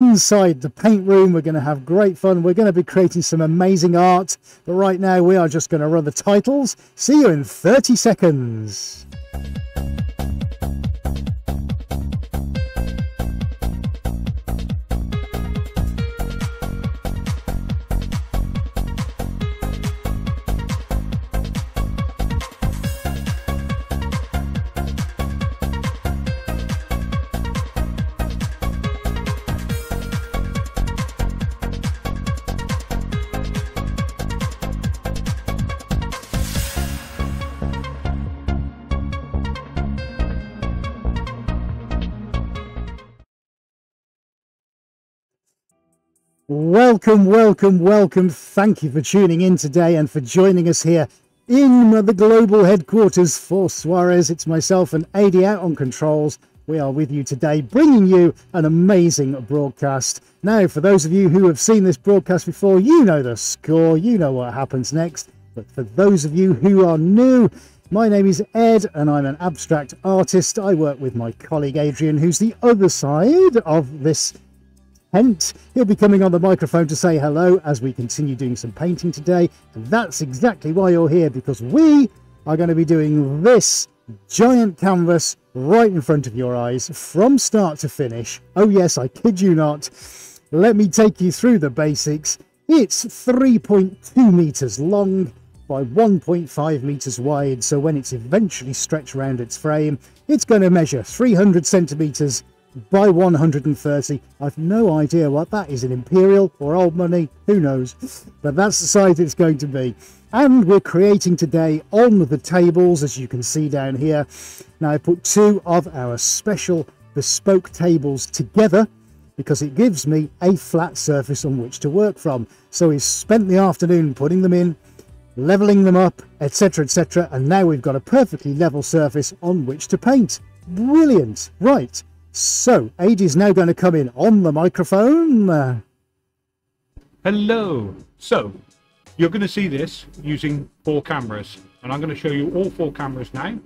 inside the paint room. We're going to have great fun. We're going to be creating some amazing art. But right now, we are just going to run the titles. See you in 30 seconds. Welcome, welcome, welcome. Thank you for tuning in today and for joining us here in the global headquarters for Swarez. It's myself and AD out on controls. We are with you today, bringing you an amazing broadcast. Now, for those of you who have seen this broadcast before, you know the score, you know what happens next. But for those of you who are new, my name is Ed and I'm an abstract artist. I work with my colleague Adrian, who's the other side of this Hence, he'll be coming on the microphone to say hello as we continue doing some painting today. And that's exactly why you're here, because we are going to be doing this giant canvas right in front of your eyes from start to finish. Oh yes, I kid you not. Let me take you through the basics. It's 3.2 meters long by 1.5 meters wide. So when it's eventually stretched around its frame, it's going to measure 300 centimeters by 130. I've no idea what that is in imperial or old money, who knows, but that's the size it's going to be. And we're creating today on the tables, as you can see down here. Now I put two of our special bespoke tables together because it gives me a flat surface on which to work from. So we spent the afternoon putting them in, leveling them up, etc, etc, and now we've got a perfectly level surface on which to paint. Brilliant! Right, so, AD is now going to come in on the microphone. Hello. So, you're going to see this using four cameras, and I'm going to show you all four cameras now.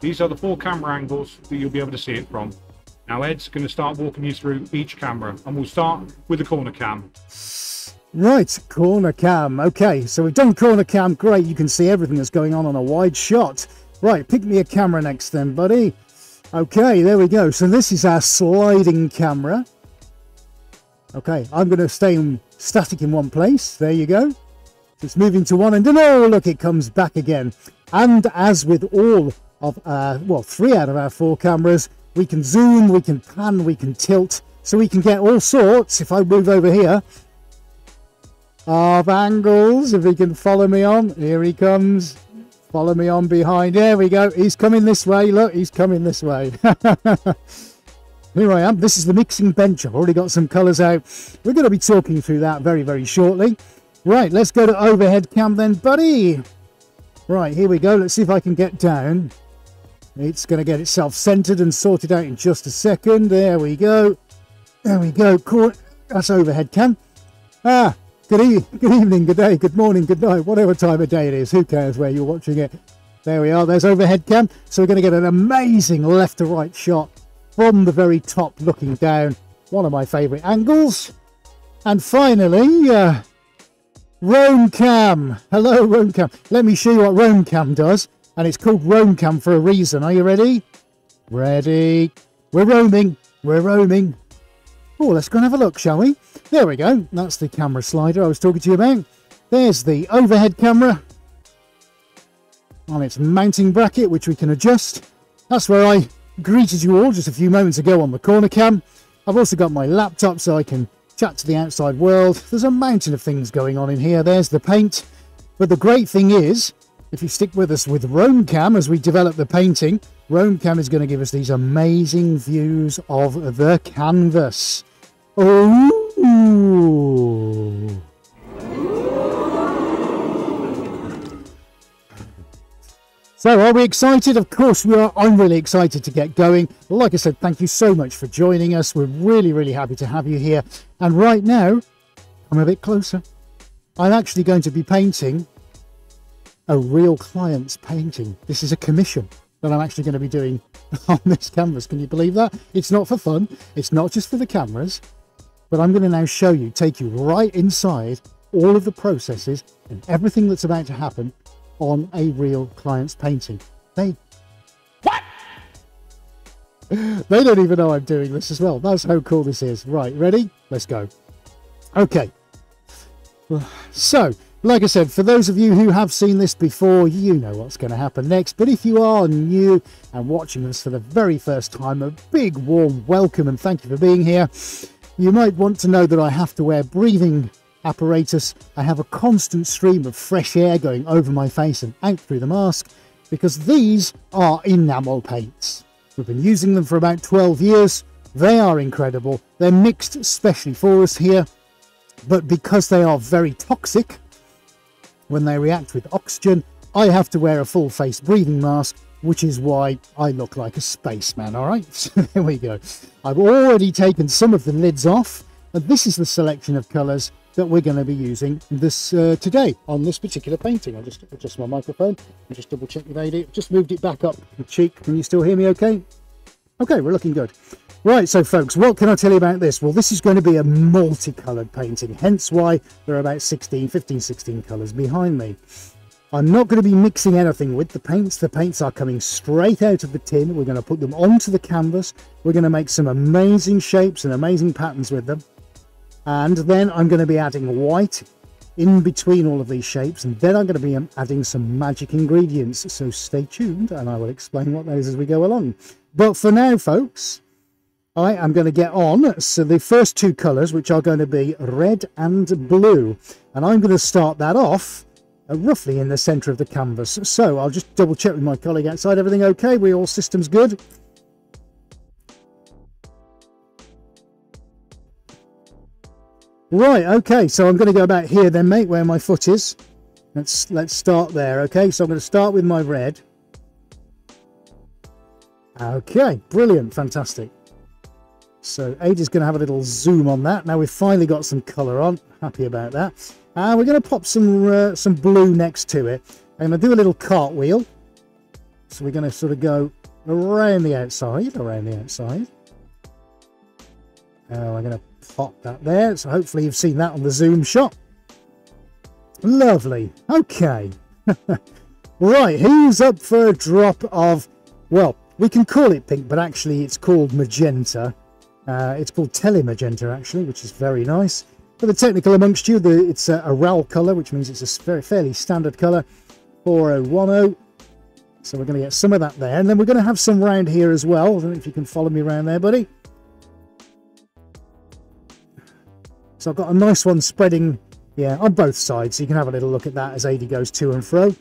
These are the four camera angles that you'll be able to see it from. Now Ed's going to start walking you through each camera, and we'll start with the corner cam. Right, corner cam. Okay, so we've done corner cam. Great, you can see everything that's going on on a wide shot. Right, pick me a camera next then, buddy. Okay, there we go. So this is our sliding camera. Okay, I'm going to stay in, static in one place. There you go. It's moving to one end, and oh, look, it comes back again. And as with all of our, well, three out of our four cameras, we can zoom, we can pan, we can tilt, so we can get all sorts, if I move over here, of angles, if he can follow me on. Here he comes. Follow me on behind. There we go. He's coming this way. Look, he's coming this way. Here I am. This is the mixing bench. I've already got some colours out. We're going to be talking through that very, very shortly. Right, let's go to overhead cam then, buddy. Right, here we go. Let's see if I can get down. It's going to get itself centered and sorted out in just a second. There we go. There we go. That's overhead cam. Ah, Good, e good evening, good day, good morning, good night, whatever time of day it is. Who cares where you're watching it? There we are. There's overhead cam. So we're going to get an amazing left to right shot from the very top looking down. One of my favourite angles. And finally, uh, Roam Cam. Hello, Roam Cam. Let me show you what Roam Cam does. And it's called Roam Cam for a reason. Are you ready? Ready. We're roaming. We're roaming. Oh, let's go and have a look, shall we? There we go. That's the camera slider I was talking to you about. There's the overhead camera on its mounting bracket, which we can adjust. That's where I greeted you all just a few moments ago on the corner cam. I've also got my laptop so I can chat to the outside world. There's a mountain of things going on in here. There's the paint. But the great thing is, if you stick with us with Roam Cam as we develop the painting, Roam Cam is going to give us these amazing views of the canvas. Oh. So, are we excited? Of course we are. I'm really excited to get going. Like I said, thank you so much for joining us. We're really, really happy to have you here. And right now, I'm a bit closer. I'm actually going to be painting a real client's painting. This is a commission. that I'm actually going to be doing on this canvas. Can you believe that? It's not for fun. It's not just for the cameras, but I'm going to now show you, take you right inside all of the processes and everything that's about to happen on a real client's painting. They What? they don't even know I'm doing this as well. That's how cool this is. Right, ready? Let's go. Okay. So, like I said, for those of you who have seen this before, you know what's going to happen next. But if you are new and watching this for the very first time, a big warm welcome and thank you for being here. You might want to know that I have to wear breathing apparatus. I have a constant stream of fresh air going over my face and out through the mask because these are enamel paints. We've been using them for about 12 years. They are incredible. They're mixed specially for us here, but because they are very toxic, when they react with oxygen, I have to wear a full face breathing mask, which is why I look like a spaceman, all right? So there we go. I've already taken some of the lids off, and this is the selection of colours that we're going to be using this uh, today on this particular painting. I'll just adjust my microphone and just double check with AD. Just moved it back up the cheek. Can you still hear me okay? Okay, we're looking good. Right, so folks, what can I tell you about this? Well, this is going to be a multicoloured painting, hence why there are about 16, 15, 16 colours behind me. I'm not going to be mixing anything with the paints. The paints are coming straight out of the tin. We're going to put them onto the canvas. We're going to make some amazing shapes and amazing patterns with them. And then I'm going to be adding white in between all of these shapes. And then I'm going to be adding some magic ingredients. So stay tuned and I will explain what those as we go along. But for now, folks, I am going to get on. So the first two colours, which are going to be red and blue. And I'm going to start that off uh, roughly in the centre of the canvas. So I'll just double check with my colleague outside. Everything okay? We all systems good? Right, okay, so I'm going to go about here then, mate, where my foot is. Let's let's start there, okay? So I'm going to start with my red. Okay, brilliant, fantastic. So Ada's going to have a little zoom on that. Now we've finally got some colour on. Happy about that. And we're going to pop some uh, some blue next to it. I'm going to do a little cartwheel. So we're going to sort of go around the outside, around the outside. Uh, I'm going to pop that there. So hopefully you've seen that on the zoom shot. Lovely. Okay. right, who's up for a drop of, well, we can call it pink, but actually it's called magenta. Uh, it's called telemagenta, actually, which is very nice. For the technical amongst you, the, it's a, a RAL colour, which means it's a very fairly standard colour. 4010. So we're going to get some of that there. And then we're going to have some round here as well. I don't know if you can follow me around there, buddy. So I've got a nice one spreading, yeah, on both sides. So you can have a little look at that as AD goes to and fro.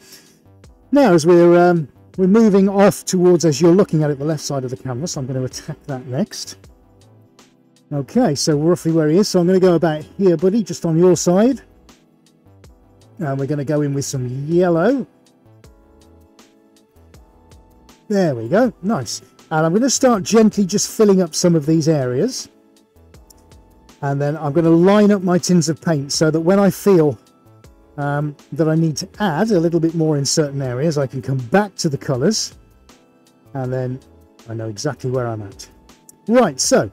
Now, as we're um, we're moving off towards, as you're looking at it, the left side of the canvas, I'm going to attack that next. Okay, so roughly where he is. So I'm going to go about here, buddy, just on your side. And we're going to go in with some yellow. There we go. Nice. And I'm going to start gently just filling up some of these areas. And then I'm going to line up my tins of paint so that when I feel um, that I need to add a little bit more in certain areas, I can come back to the colours. And then I know exactly where I'm at. Right, so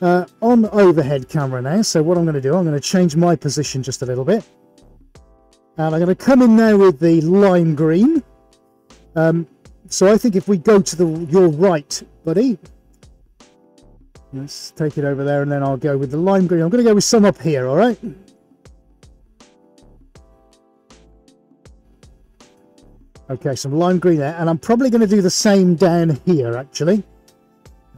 uh, on overhead camera now. So what I'm going to do, I'm going to change my position just a little bit. And I'm going to come in now with the lime green. Um, so I think if we go to the your right, buddy. Let's take it over there and then I'll go with the lime green. I'm going to go with some up here, all right? Okay, some lime green there. And I'm probably going to do the same down here, actually.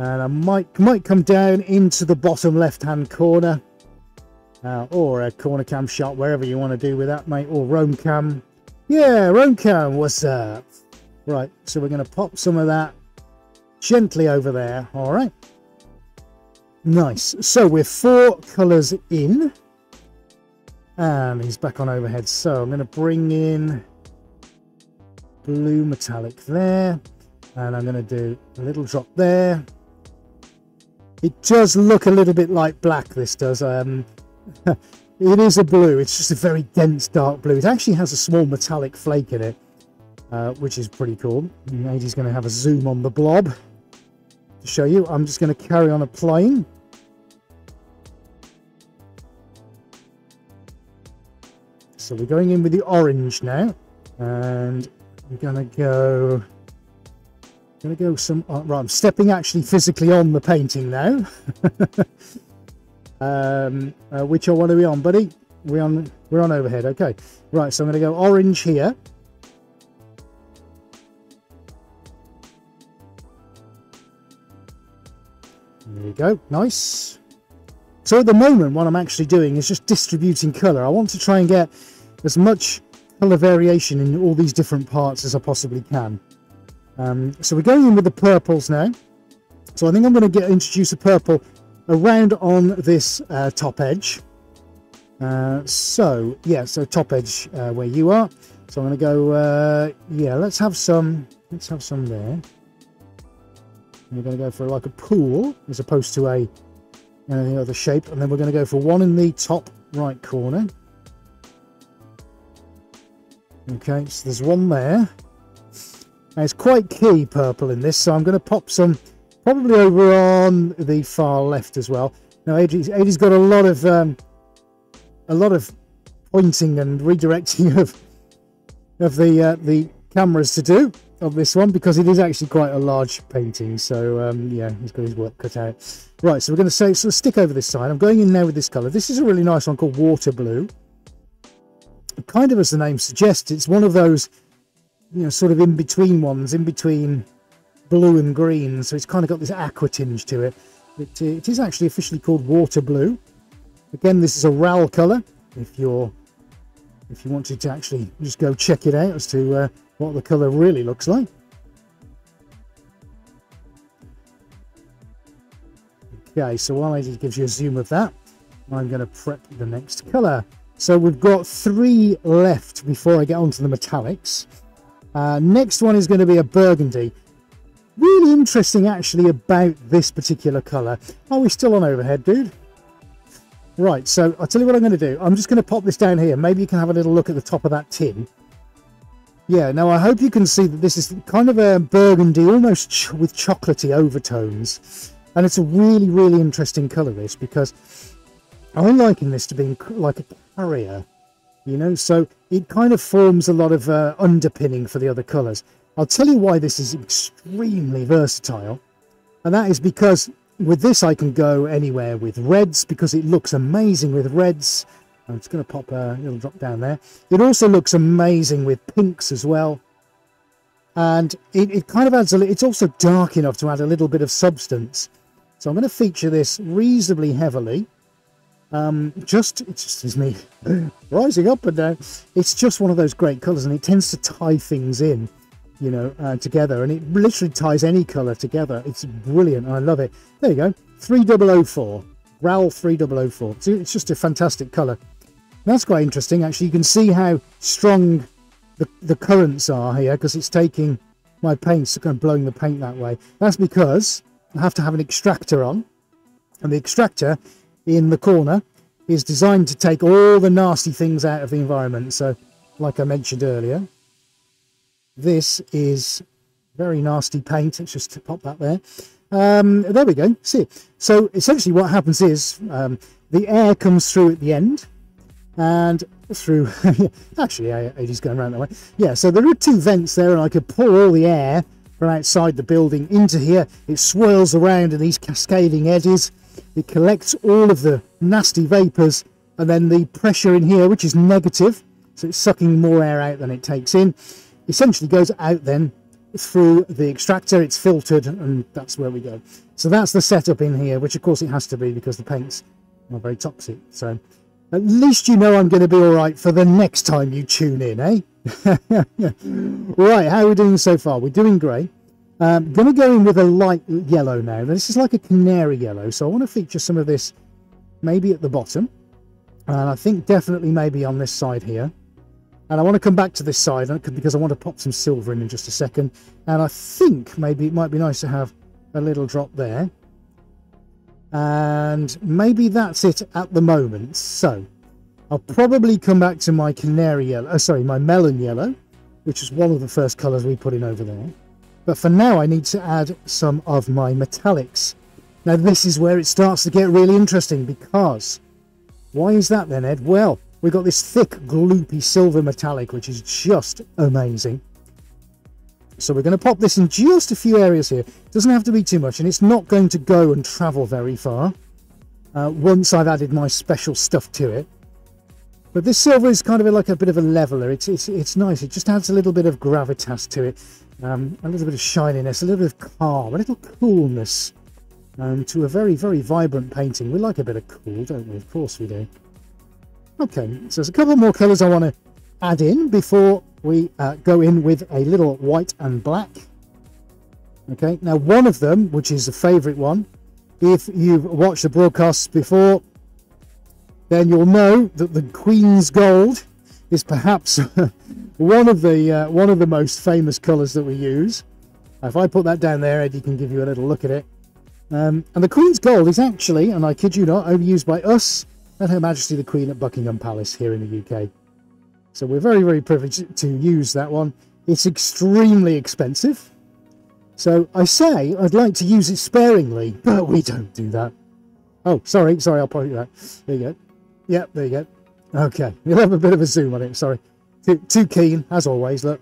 And I might, might come down into the bottom left-hand corner. Uh, or a corner cam shot, wherever you want to do with that, mate. Or roam cam. Yeah, roam cam, what's up? Right, so we're going to pop some of that gently over there. All right. Nice. So we're four colours in. And he's back on overhead. So I'm going to bring in blue metallic there. And I'm going to do a little drop there. It does look a little bit like black, this does. Um, it is a blue. It's just a very dense dark blue. It actually has a small metallic flake in it. uh, which is pretty cool. Ady's going to have a zoom on the blob to show you. I'm just going to carry on applying. So we're going in with the orange now, and I'm going to go Gonna go some. Uh, right, I'm stepping actually physically on the painting now. um, uh, which I want to be on, buddy? We on? We're on overhead. Okay. Right. So I'm gonna go orange here. There you go. Nice. So at the moment, what I'm actually doing is just distributing colour. I want to try and get as much colour variation in all these different parts as I possibly can. Um, so we're going in with the purples now. So I think I'm going to get introduce a purple around on this uh, top edge. Uh, so yeah, so top edge uh, where you are. So I'm going to go. Uh, yeah, let's have some. Let's have some there. And we're going to go for like a pool as opposed to a any other shape, and then we're going to go for one in the top right corner. Okay, so there's one there. Now it's quite key purple in this, so I'm going to pop some probably over on the far left as well. Now Ady's, Ady's got a lot of um, a lot of pointing and redirecting of of the uh, the cameras to do of this one because it is actually quite a large painting. So um, yeah, he's got his work cut out. Right, so we're going to say so stick over this side. I'm going in there with this colour. This is a really nice one called Water Blue. Kind of as the name suggests, it's one of those you know, sort of in between ones, in between blue and green. So it's kind of got this aqua tinge to it. It, uh, it is actually officially called water blue. Again, this is a RAL colour. If you're, if you wanted to actually just go check it out as to uh, what the colour really looks like. Okay, so while I just gives you a zoom of that, I'm going to prep the next colour. So we've got three left before I get onto the metallics. Uh, next one is going to be a burgundy. Really interesting actually about this particular colour. Are we still on overhead, dude? Right, so I'll tell you what I'm going to do. I'm just going to pop this down here. Maybe you can have a little look at the top of that tin. Yeah, now I hope you can see that this is kind of a burgundy, almost ch with chocolatey overtones. And it's a really, really interesting colour, this, because I'm liking this to be like a carrier you know so it kind of forms a lot of uh, underpinning for the other colors i'll tell you why this is extremely versatile and that is because with this i can go anywhere with reds because it looks amazing with reds. I'm just going to pop a little drop down there. It also looks amazing with pinks as well. And it, it kind of adds a it's also dark enough to add a little bit of substance. So i'm going to feature this reasonably heavily um, just it just is me rising up and down. It's just one of those great colours, and it tends to tie things in, you know, uh, together, and it literally ties any colour together. It's brilliant. I love it. There you go, 3004, RAL 3004. So it's just a fantastic colour. That's quite interesting, actually. You can see how strong the, the currents are here because it's taking my paints, kind of blowing the paint that way. That's because I have to have an extractor on, and the extractor in the corner is designed to take all the nasty things out of the environment. So, like I mentioned earlier, this is very nasty paint. Let's just pop that there. Um, there we go. See, so essentially what happens is um, the air comes through at the end and through actually Ady's going around that way yeah so there are two vents there and I could pour all the air from outside the building into here it swirls around in these cascading eddies it collects all of the nasty vapours and then the pressure in here, which is negative, so it's sucking more air out than it takes in, essentially goes out then through the extractor, it's filtered and that's where we go. So that's the setup in here, which of course it has to be because the paints are very toxic. So at least you know I'm going to be all right for the next time you tune in, eh? right, how are we doing so far? We're doing great. Um, going to go in with a light yellow now. This is like a canary yellow, so I want to feature some of this maybe at the bottom. And I think definitely maybe on this side here. And I want to come back to this side because I want to pop some silver in in just a second. And I think maybe it might be nice to have a little drop there. And maybe that's it at the moment. So I'll probably come back to my canary yellow, uh, sorry, my melon yellow which is one of the first colours we put in over there. But for now, I need to add some of my metallics. Now, this is where it starts to get really interesting because why is that then, Ed? Well, we've got this thick, gloopy silver metallic, which is just amazing. So we're going to pop this in just a few areas here. Doesn't have to be too much, and it's not going to go and travel very far uh, once I've added my special stuff to it. But this silver is kind of like a bit of a leveler. It's, it's, it's nice. It just adds a little bit of gravitas to it, um, a little bit of shininess, a little bit of calm, a little coolness um, to a very, very vibrant painting. We like a bit of cool, don't we? Of course we do. Okay, so there's a couple more colours I want to add in before we uh, go in with a little white and black. Okay, now one of them, which is a favourite one, if you've watched the broadcasts before, then you'll know that the Queen's Gold is perhaps one of the uh, one of the most famous colours that we use. If I put that down there, Eddie can give you a little look at it. Um, and the Queen's Gold is actually, and I kid you not, only used by us and Her Majesty the Queen at Buckingham Palace here in the UK. So we're very, very privileged to use that one. It's extremely expensive. So I say I'd like to use it sparingly, but we don't do that. Oh, sorry, sorry, I'll point you out. There you go. Yep, there you go. Okay, we'll have a bit of a zoom on it, sorry. Too, too keen, as always, look.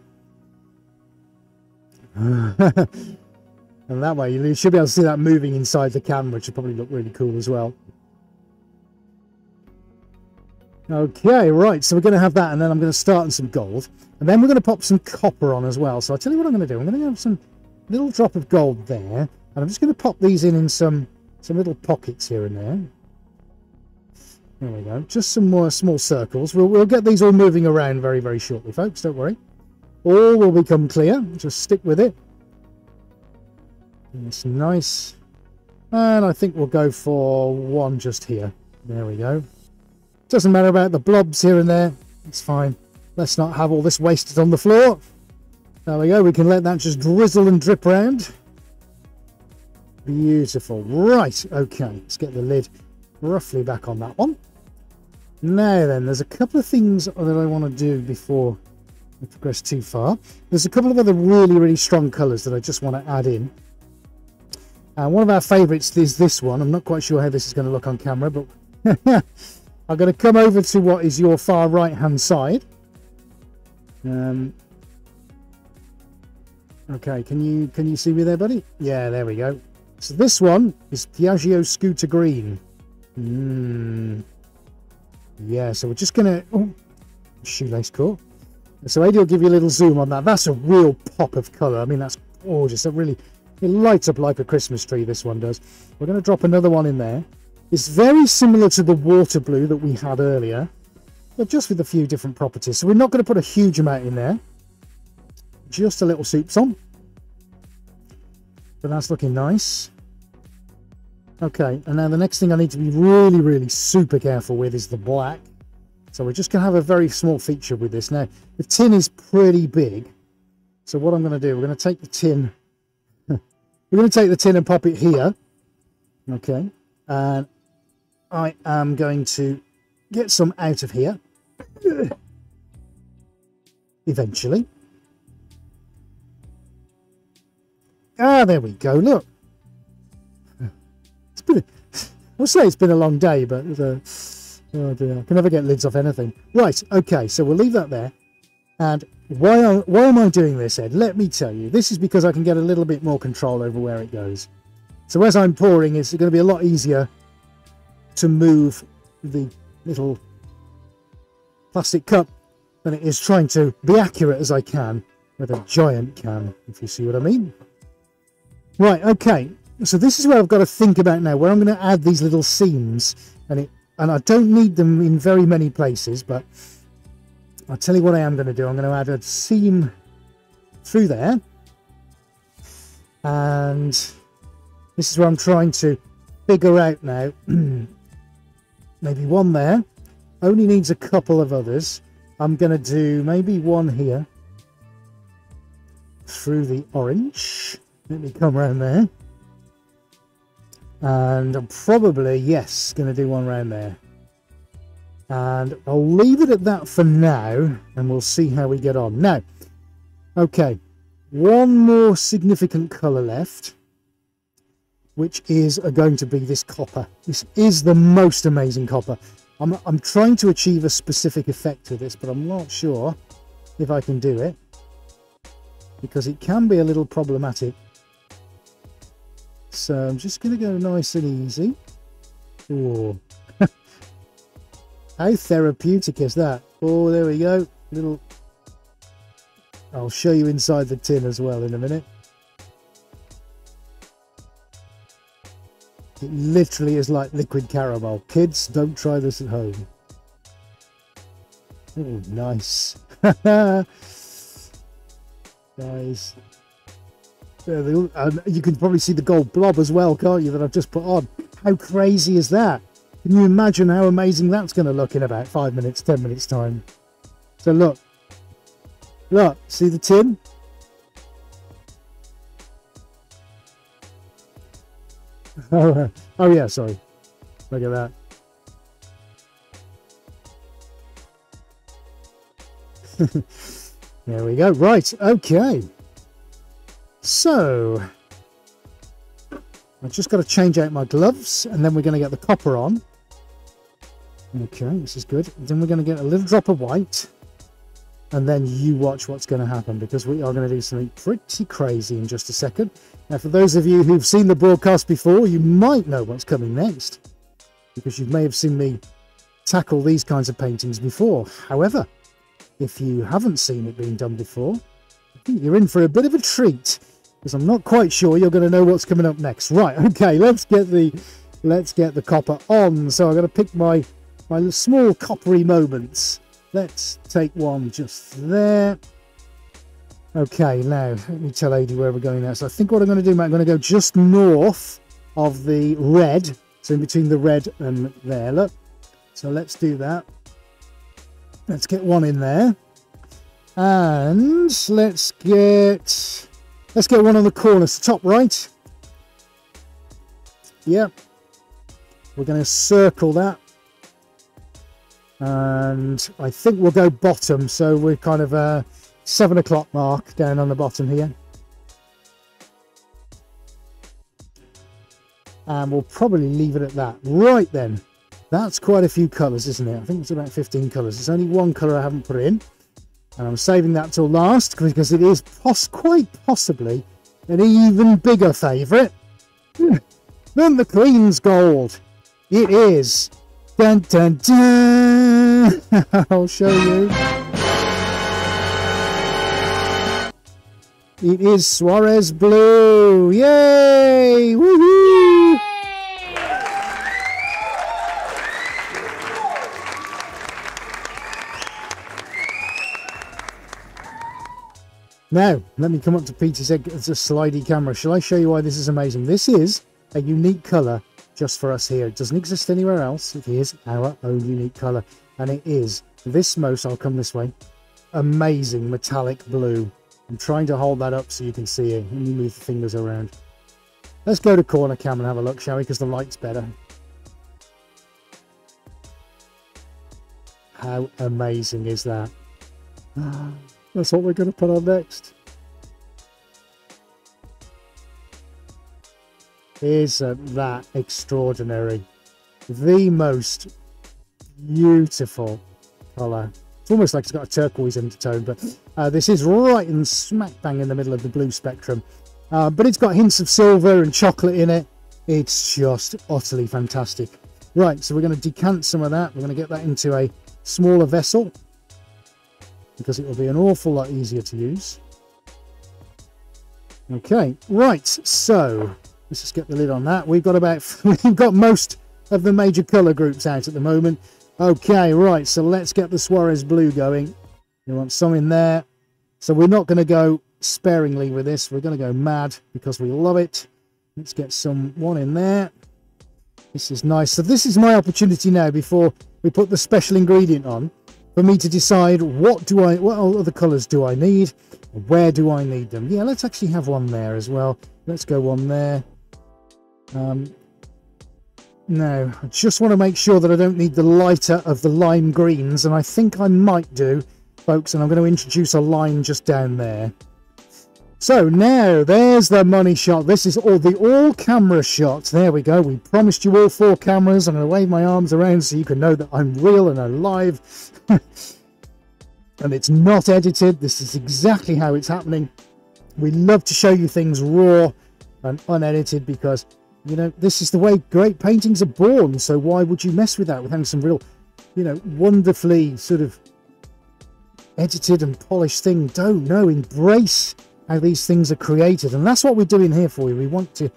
and that way you should be able to see that moving inside the cam, which would probably look really cool as well. Okay, right, so we're going to have that, and then I'm going to start on some gold. And then we're going to pop some copper on as well. So I'll tell you what I'm going to do. I'm going to have some little drop of gold there. And I'm just going to pop these in in some, some little pockets here and there. There we go. Just some more small circles. We'll, we'll get these all moving around very, very shortly, folks. Don't worry. All will become clear. Just stick with it. It's nice. And I think we'll go for one just here. There we go. Doesn't matter about the blobs here and there. It's fine. Let's not have all this wasted on the floor. There we go. We can let that just drizzle and drip around. Beautiful. Right. Okay. Let's get the lid roughly back on that one. Now then, there's a couple of things that I want to do before I progress too far. There's a couple of other really, really strong colours that I just want to add in. And uh, one of our favourites is this one. I'm not quite sure how this is going to look on camera, but I'm going to come over to what is your far right hand side. Um, okay, can you can you see me there, buddy? Yeah, there we go. So this one is Piaggio Scooter Green. Mm. Yeah, so we're just going to... Shoelace core. So Adi will give you a little zoom on that. That's a real pop of colour. I mean, that's gorgeous. It really it lights up like a Christmas tree, this one does. We're going to drop another one in there. It's very similar to the water blue that we had earlier, but just with a few different properties. So we're not going to put a huge amount in there. Just a little soupçon. But that's looking nice. Okay, and now the next thing I need to be really, really super careful with is the black. So we're just going to have a very small feature with this. Now, the tin is pretty big. So what I'm going to do, we're going to take the tin. we're going to take the tin and pop it here. Okay. And I am going to get some out of here eventually. Ah, there we go. Look, it's been. I'll say it's been a long day, but uh, oh dear, I can never get lids off anything. Right, okay, so we'll leave that there. And why, why am I doing this, Ed? Let me tell you. This is because I can get a little bit more control over where it goes. So as I'm pouring, it's going to be a lot easier to move the little plastic cup than it is trying to be accurate as I can with a giant can, if you see what I mean. Right, okay, so this is where I've got to think about now, where I'm going to add these little seams, and it and I don't need them in very many places, but I'll tell you what I am going to do. I'm going to add a seam through there, and this is where I'm trying to figure out now maybe one there. Only needs a couple of others. I'm gonna do maybe one here through the orange. Let me come around there and I'm probably yes gonna do one round there and I'll leave it at that for now and we'll see how we get on now Okay, one more significant colour left, which is uh, going to be this copper. This is the most amazing copper. I'm, I'm trying to achieve a specific effect with this, but I'm not sure if I can do it because it can be a little problematic. So I'm just going to go nice and easy. Oh, how therapeutic is that? Oh, there we go. Little. I'll show you inside the tin as well in a minute. It literally is like liquid caramel. Kids, don't try this at home. Oh, nice. nice. Yeah, and you can probably see the gold blob as well, can't you, that I've just put on. How crazy is that? Can you imagine how amazing that's going to look in about five minutes, ten minutes time? So look. Look, see the tin? Oh, oh yeah, sorry. Look at that. there we go. Right, okay. So, I've just got to change out my gloves and then we're going to get the copper on. Okay, this is good. Then we're going to get a little drop of white and then you watch what's going to happen because we are going to do something pretty crazy in just a second. Now, for those of you who've seen the broadcast before, you might know what's coming next because you may have seen me tackle these kinds of paintings before. However, if you haven't seen it being done before, you're in for a bit of a treat because I'm not quite sure you're going to know what's coming up next. Right, okay, let's get the let's get the copper on. So I'm going to pick my my small coppery moments. Let's take one just there. Okay, now let me tell AD where we're going now. So I think what I'm going to do, mate, I'm going to go just north of the red. So in between the red and there, look. So let's do that. Let's get one in there. And let's get let's get one on the corner, top right. Yep. We're going to circle that. And I think we'll go bottom so we're kind of a seven o'clock mark down on the bottom here. And we'll probably leave it at that. Right then that's quite a few colors isn't it? I think it's about 15 colors there's only one color I haven't put in and I'm saving that till last because it is poss quite possibly an even bigger favorite than the Queen's Gold it is Dun dun dun! I'll show you. It is Swarez Blue! Yay! Woohoo! Now, let me come up to Peter's egg. It's a slidey camera. Shall I show you why this is amazing? This is a unique colour just for us here. It doesn't exist anywhere else. It is our own unique colour. And it is this most, I'll come this way, amazing metallic blue. I'm trying to hold that up so you can see it. Let me move the fingers around. Let's go to corner cam and have a look, shall we? Because the light's better. How amazing is that? Ah. That's what we're going to put on next. Isn't that extraordinary? The most beautiful colour. It's almost like it's got a turquoise undertone, but uh, this is right in smack bang in the middle of the blue spectrum. Uh, but it's got hints of silver and chocolate in it. It's just utterly fantastic. Right, so we're going to decant some of that. We're going to get that into a smaller vessel because it will be an awful lot easier to use. Okay, right, so Let's just get the lid on that. We've got about, we've got most of the major colour groups out at the moment. Okay, right, so let's get the Swarez Blue going. We want some in there. So we're not going to go sparingly with this. We're going to go mad because we love it. Let's get some one in there. This is nice. So this is my opportunity now before we put the special ingredient on for me to decide what do I, what other colours do I need? Where do I need them? Yeah, let's actually have one there as well. Let's go one there. Um, no, I just want to make sure that I don't need the lighter of the lime greens, and I think I might do folks, and I'm going to introduce a line just down there. So now there's the money shot. This is all the all camera shot. There we go. We promised you all four cameras. I'm going to wave my arms around so you can know that I'm real and alive. and it's not edited. This is exactly how it's happening. We love to show you things raw and unedited because, you know, this is the way great paintings are born. So why would you mess with that with having some real, you know, wonderfully sort of edited and polished thing? Don't know. Embrace how these things are created. And that's what we're doing here for you. We want to,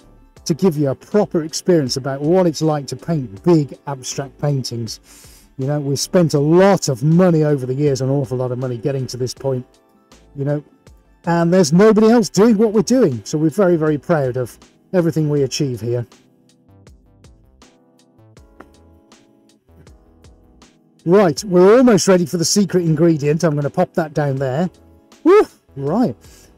to give you a proper experience about what it's like to paint big abstract paintings. You know, we've spent a lot of money over the years, an awful lot of money getting to this point. You know, and there's nobody else doing what we're doing. So we're very, very proud of everything we achieve here. Right, we're almost ready for the secret ingredient. I'm going to pop that down there. Woo, right,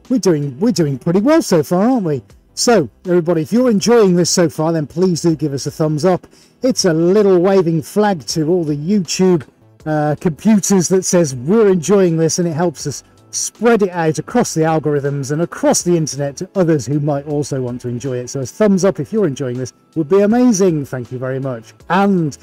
we're doing we're doing pretty well so far, aren't we? So, everybody, if you're enjoying this so far, then please do give us a thumbs up. It's a little waving flag to all the YouTube uh, computers that says we're enjoying this, and it helps us spread it out across the algorithms and across the internet to others who might also want to enjoy it. So a thumbs up if you're enjoying this would be amazing. Thank you very much. And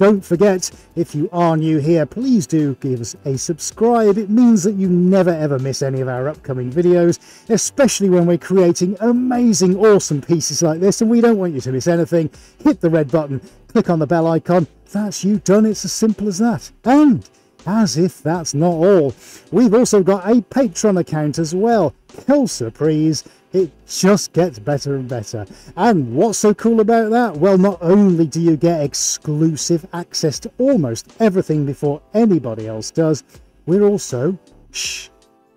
don't forget, if you are new here, please do give us a subscribe. It means that you never ever miss any of our upcoming videos, especially when we're creating amazing, awesome pieces like this, and we don't want you to miss anything. Hit the red button, click on the bell icon. That's you done. It's as simple as that. And as if that's not all, we've also got a Patreon account as well. Quelle surprise! It just gets better and better. And what's so cool about that? Well, not only do you get exclusive access to almost everything before anybody else does, we're also, shh,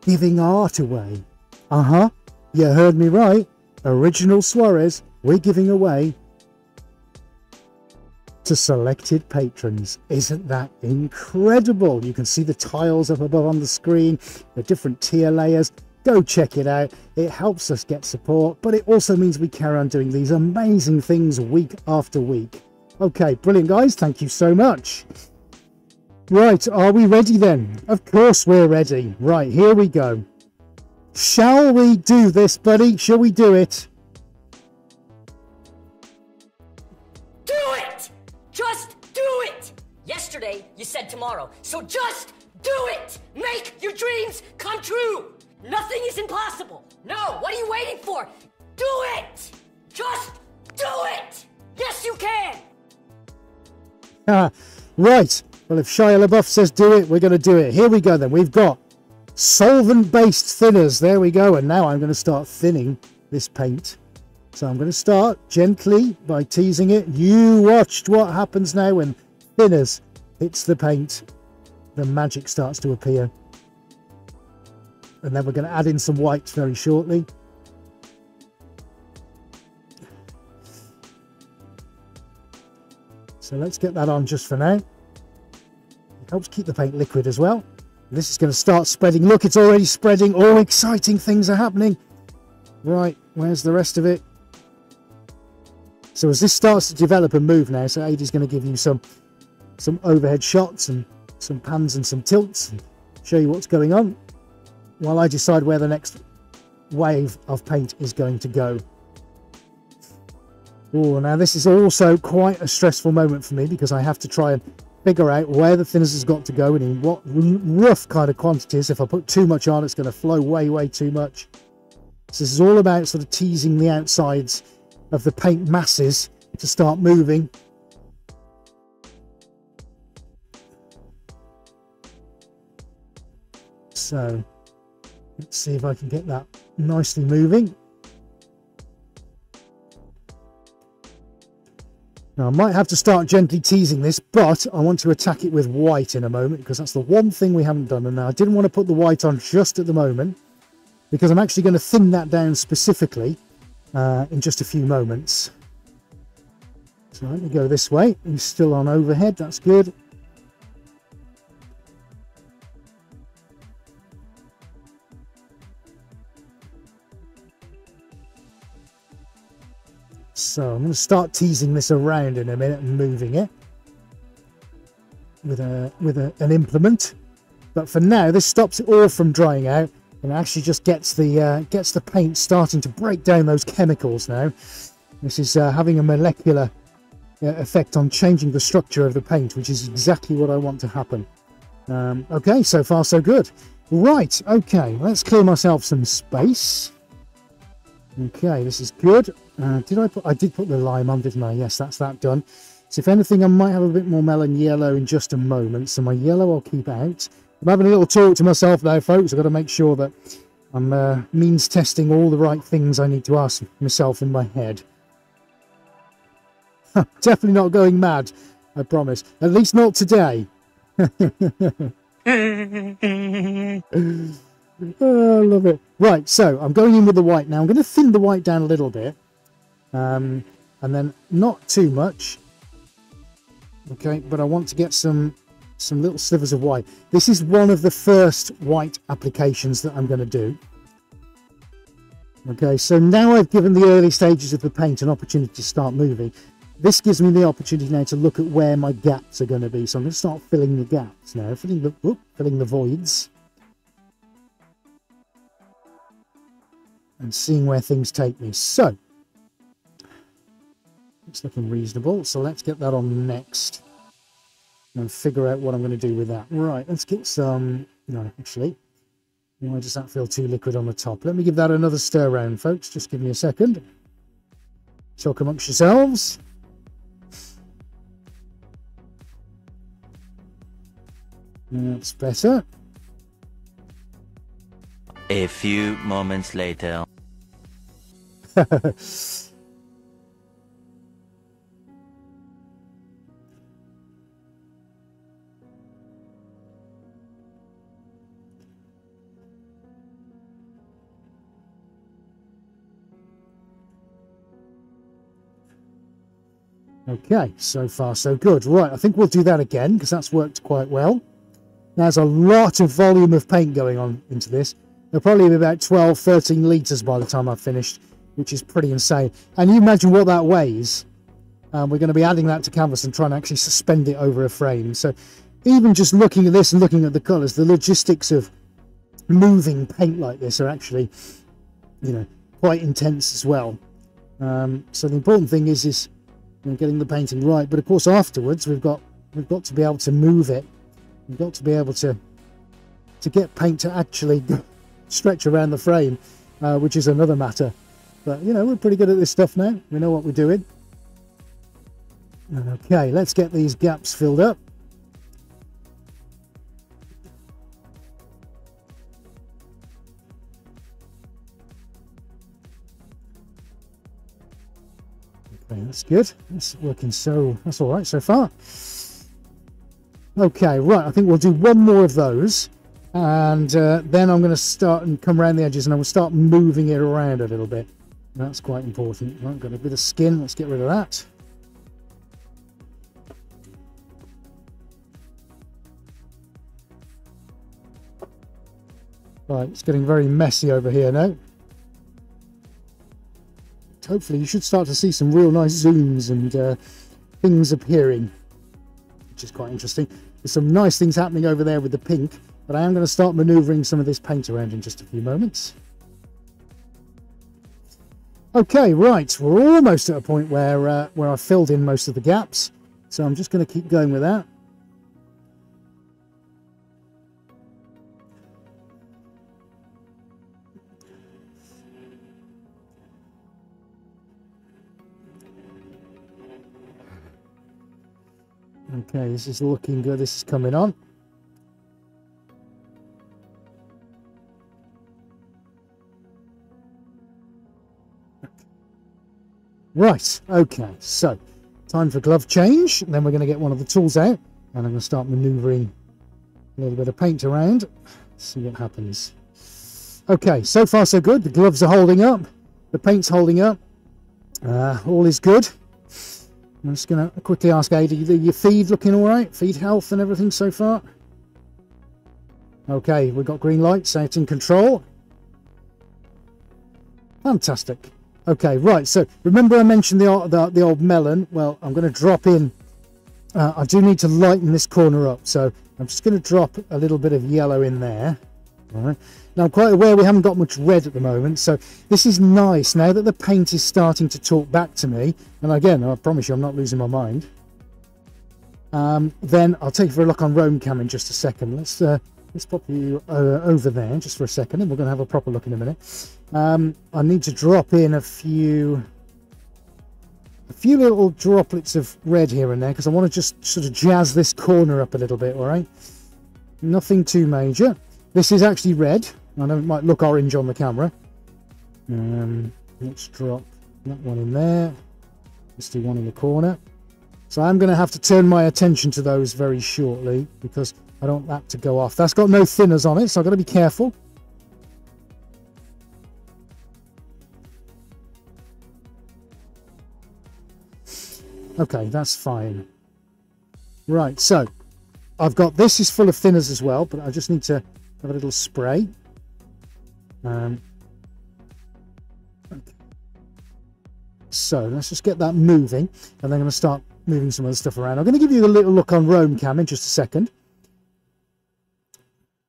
giving art away. Uh huh, you heard me right. Original Swarez, we're giving away to selected patrons. Isn't that incredible? You can see the tiles up above on the screen, the different tier layers. Go check it out. It helps us get support, but it also means we carry on doing these amazing things week after week. Okay, brilliant, guys. Thank you so much. Right, are we ready then? Of course we're ready. Right, here we go. Shall we do this, buddy? Shall we do it? Do it! Just do it! Yesterday, you said tomorrow. So just do it! Make your dreams come true! Nothing is impossible! No, what are you waiting for? Do it! Just do it! Yes, you can! Ah, right. Well, if Shia LaBeouf says do it, we're going to do it. Here we go then. We've got solvent-based thinners. There we go. And now I'm going to start thinning this paint. So I'm going to start gently by teasing it. You watched what happens now when thinners hits the paint, the magic starts to appear. And then we're going to add in some whites very shortly. So let's get that on just for now. It helps keep the paint liquid as well. This is going to start spreading. Look, it's already spreading. All exciting things are happening. Right, where's the rest of it? So as this starts to develop and move now, so Adie's going to give you some some overhead shots and some pans and some tilts and show you what's going on while I decide where the next wave of paint is going to go. Oh, now this is also quite a stressful moment for me because I have to try and figure out where the thinners has got to go and in what rough kind of quantities. If I put too much on, it's going to flow way, way too much. So this is all about sort of teasing the outsides of the paint masses to start moving So let's see if I can get that nicely moving. Now I might have to start gently teasing this, but I want to attack it with white in a moment because that's the one thing we haven't done. And now I didn't want to put the white on just at the moment because I'm actually going to thin that down specifically uh, in just a few moments. So let me go this way. He's still on overhead. That's good. So I'm going to start teasing this around in a minute and moving it with a with a, an implement. But for now, this stops it all from drying out and actually just gets the uh, gets the paint starting to break down those chemicals now. This is uh, having a molecular uh, effect on changing the structure of the paint, which is exactly what I want to happen. Um, okay, so far so good. Right, okay, let's clear myself some space. Okay, this is good. Uh, did I put, I did put the lime on, didn't I? Yes, that's that done. So if anything, I might have a bit more melon yellow in just a moment. So my yellow I'll keep out. I'm having a little talk to myself though, folks. I've got to make sure that I'm uh, means testing all the right things I need to ask myself in my head. Definitely not going mad, I promise. At least not today. oh, I love it. Right, so I'm going in with the white now. I'm going to thin the white down a little bit. Um, and then not too much. Okay, but I want to get some some little slivers of white. This is one of the first white applications that I'm going to do. Okay, so now I've given the early stages of the paint an opportunity to start moving. This gives me the opportunity now to look at where my gaps are going to be. So I'm going to start filling the gaps now, filling the, whoop, filling the voids. And seeing where things take me. So, it's looking reasonable. So let's get that on next. And figure out what I'm going to do with that. Right, let's get some... No, actually, why does that feel too liquid on the top? Let me give that another stir around, folks. Just give me a second. Talk amongst yourselves. That's better. A few moments later. Okay, so far so good. Right, I think we'll do that again because that's worked quite well. There's a lot of volume of paint going on into this. There'll probably be about 12, 13 litres by the time I've finished, which is pretty insane. And you imagine what that weighs. Um, we're going to be adding that to canvas and trying to actually suspend it over a frame. So even just looking at this and looking at the colours, the logistics of moving paint like this are actually, you know, quite intense as well. Um, so the important thing is, is know, getting the painting right. But of course, afterwards we've got we've got to be able to move it. We've got to be able to to get paint to actually stretch around the frame, uh, which is another matter. But you know, we're pretty good at this stuff now. We know what we're doing. Okay, let's get these gaps filled up. That's good. That's working so, that's all right so far. Okay, right, I think we'll do one more of those. And uh, then I'm going to start and come around the edges and I will start moving it around a little bit. That's quite important. Right, got a bit of skin, let's get rid of that. Right, it's getting very messy over here now hopefully you should start to see some real nice zooms and uh, things appearing, which is quite interesting. There's some nice things happening over there with the pink, but I am going to start maneuvering some of this paint around in just a few moments. Okay, right, we're almost at a point where, uh, where I've filled in most of the gaps, so I'm just going to keep going with that. Okay, this is looking good. This is coming on. Right, okay, so time for glove change. Then we're going to get one of the tools out and I'm going to start maneuvering a little bit of paint around. See what happens. Okay, so far so good. The gloves are holding up. The paint's holding up. Uh, all is good. I'm just going to quickly ask Ada, your feed looking all right? Feed health and everything so far? Okay, we've got green light, so it's in control. Fantastic. Okay, right, so remember I mentioned the, the, the old melon? Well, I'm going to drop in uh, I do need to lighten this corner up. So I'm just going to drop a little bit of yellow in there. All right. Now I'm quite aware we haven't got much red at the moment, so this is nice now that the paint is starting to talk back to me. And again, I promise you I'm not losing my mind. Um, then I'll take you for a look on Roam Cam in just a second. Let's uh, let's pop you uh, over there just for a second, and we're going to have a proper look in a minute. Um, I need to drop in a few a few little droplets of red here and there because I want to just sort of jazz this corner up a little bit. All right, nothing too major. This is actually red. I know it might look orange on the camera. Um, let's drop that one in there. Let's do one in the corner. So I'm going to have to turn my attention to those very shortly because I don't want that to go off. That's got no thinners on it, so I've got to be careful. Okay, that's fine. Right, so I've got this is full of thinners as well, but I just need to have a little spray. Um. So let's just get that moving, and then I'm going to start moving some other stuff around. I'm going to give you a little look on Roam Cam in just a second.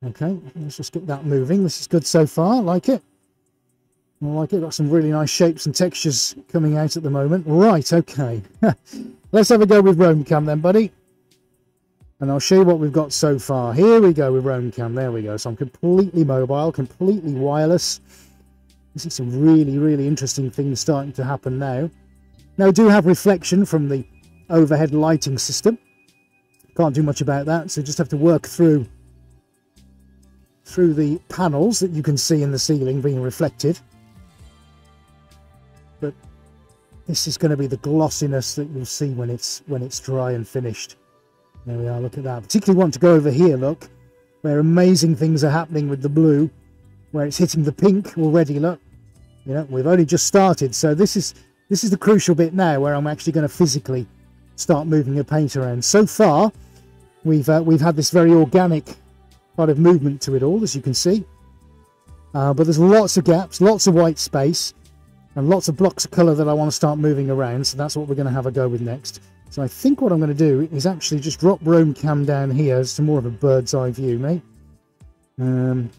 Okay, let's just get that moving. This is good so far. I like it. I like it. Got some really nice shapes and textures coming out at the moment. Right, okay. let's have a go with Roam Cam then, buddy and I'll show you what we've got so far. Here we go with Roam Cam. There we go. So I'm completely mobile, completely wireless. This is some really, really interesting things starting to happen now. Now, I do have reflection from the overhead lighting system. Can't do much about that, so just have to work through through the panels that you can see in the ceiling being reflected. But this is going to be the glossiness that you'll see when it's when it's dry and finished. There we are, look at that. Particularly want to go over here, look, where amazing things are happening with the blue, where it's hitting the pink already, look. You know, we've only just started, so this is this is the crucial bit now where I'm actually going to physically start moving the paint around. So far, we've uh, we've had this very organic kind of movement to it all, as you can see. Uh, but there's lots of gaps, lots of white space, and lots of blocks of colour that I want to start moving around, so that's what we're going to have a go with next. So I think what I'm going to do is actually just drop Roam Cam down here to more of a bird's eye view, mate. Um,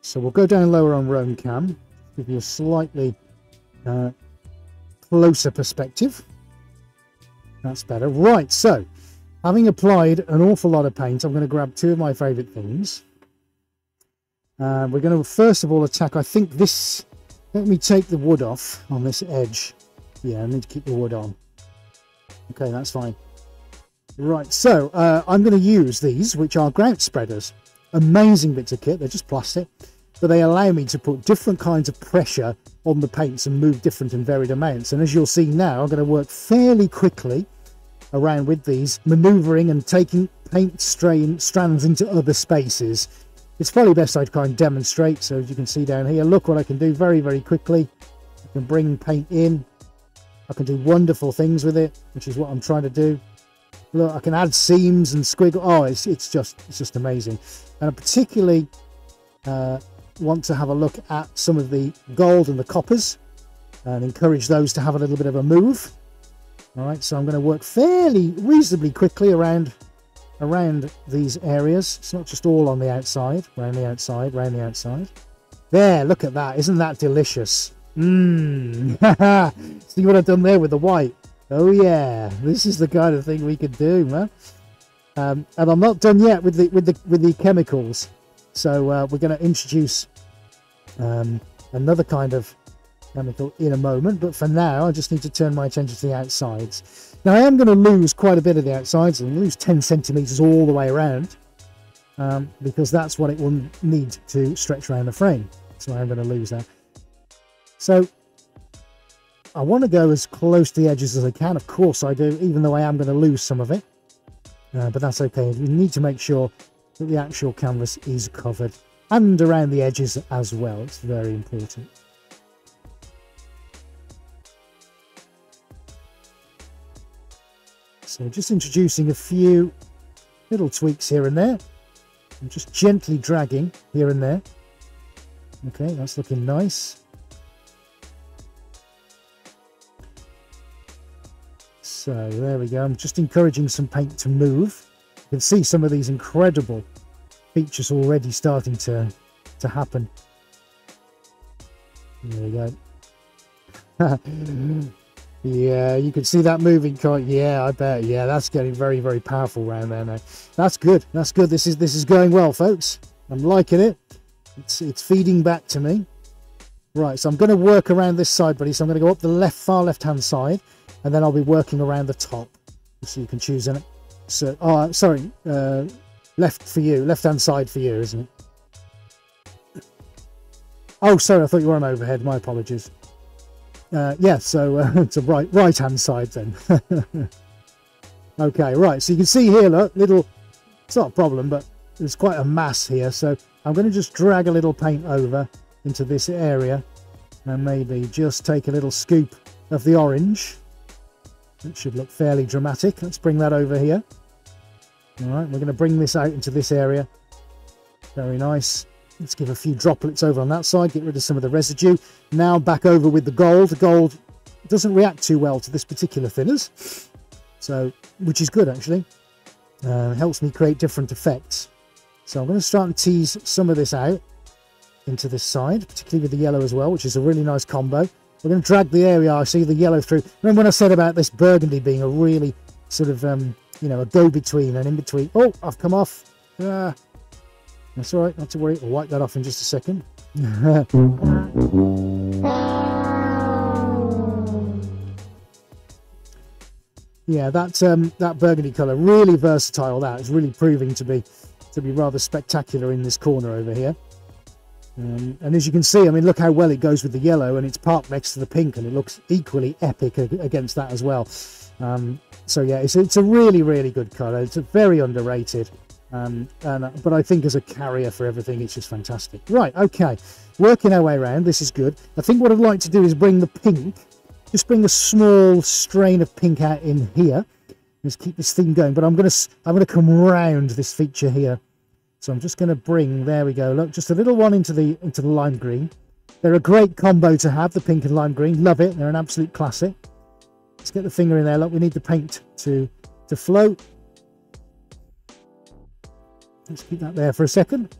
so we'll go down lower on Roam Cam, give you a slightly uh, closer perspective. That's better. Right, so having applied an awful lot of paint, I'm going to grab two of my favourite things. Uh, we're going to first of all attack, I think this, let me take the wood off on this edge. Yeah, I need to keep the wood on. Okay, that's fine. Right, so uh, I'm going to use these, which are grout spreaders. Amazing bits of kit, they're just plastic, but they allow me to put different kinds of pressure on the paints and move different and varied amounts. And as you'll see now, I'm going to work fairly quickly around with these, maneuvering and taking paint strain strands into other spaces. It's probably best I try and demonstrate. So as you can see down here, look what I can do very, very quickly. I can bring paint in, I can do wonderful things with it, which is what I'm trying to do. Look, I can add seams and squiggle. Oh, it's, it's just it's just amazing. And I particularly uh, want to have a look at some of the gold and the coppers and encourage those to have a little bit of a move. All right, so I'm going to work fairly reasonably quickly around around these areas. It's not just all on the outside, around the outside, around the outside. There, look at that. Isn't that delicious? Mmm. See what I've done there with the white? Oh yeah, this is the kind of thing we could do, man. Um, and I'm not done yet with the with the with the chemicals. So uh, we're going to introduce um, another kind of chemical in a moment. But for now, I just need to turn my attention to the outsides. Now I am going to lose quite a bit of the outsides. and lose 10 centimeters all the way around um, because that's what it will need to stretch around the frame. So I'm going to lose that. So I want to go as close to the edges as I can. Of course I do, even though I am going to lose some of it. Uh, but that's okay. You need to make sure that the actual canvas is covered and around the edges as well. It's very important. So just introducing a few little tweaks here and there. I'm just gently dragging here and there. Okay, that's looking nice. So there we go. I'm just encouraging some paint to move. You can see some of these incredible features already starting to, to happen. There we go. yeah, you can see that moving quite. Yeah, I bet. Yeah, that's getting very, very powerful round there now. That's good. That's good. This is this is going well, folks. I'm liking it. It's it's feeding back to me. Right, so I'm going to work around this side, buddy. So I'm going to go up the left, far left-hand side, and then I'll be working around the top. So you can choose in it. So, oh, sorry, uh, left for you, left-hand side for you, isn't it? Oh, sorry, I thought you were on overhead. My apologies. Uh, yeah, so uh, it's a right right-hand side then. okay, right. So you can see here, look, little. It's not a problem, but there's quite a mass here. So I'm going to just drag a little paint over into this area and maybe just take a little scoop of the orange. It should look fairly dramatic. Let's bring that over here. All right, we're going to bring this out into this area. Very nice. Let's give a few droplets over on that side, get rid of some of the residue. Now back over with the gold. The gold doesn't react too well to this particular thinners, so which is good actually. Uh, helps me create different effects. So I'm going to start and tease some of this out into this side, particularly with the yellow as well, which is a really nice combo. We're going to drag the area I see the yellow through. Remember when I said about this burgundy being a really sort of, um, you know, a go-between and in-between. Oh, I've come off. Ah, that's all right, not to worry. I'll wipe that off in just a second. yeah, that um, that burgundy colour, really versatile. That is really proving to be to be rather spectacular in this corner over here. Um, and as you can see, I mean, look how well it goes with the yellow, and it's parked next to the pink, and it looks equally epic against that as well. Um, so yeah, it's, it's a really, really good colour. It's a very underrated. Um, and, uh, but I think as a carrier for everything, it's just fantastic. Right, okay, working our way around. This is good. I think what I'd like to do is bring the pink, just bring a small strain of pink out in here. Let's keep this theme going. But I'm gonna I'm gonna come round this feature here. So I'm just gonna bring. There we go. Look, just a little one into the into the lime green. They're a great combo to have, the pink and lime green. Love it. They're an absolute classic. Let's get the finger in there. Look, we need the paint to to float. Let's keep that there for a second.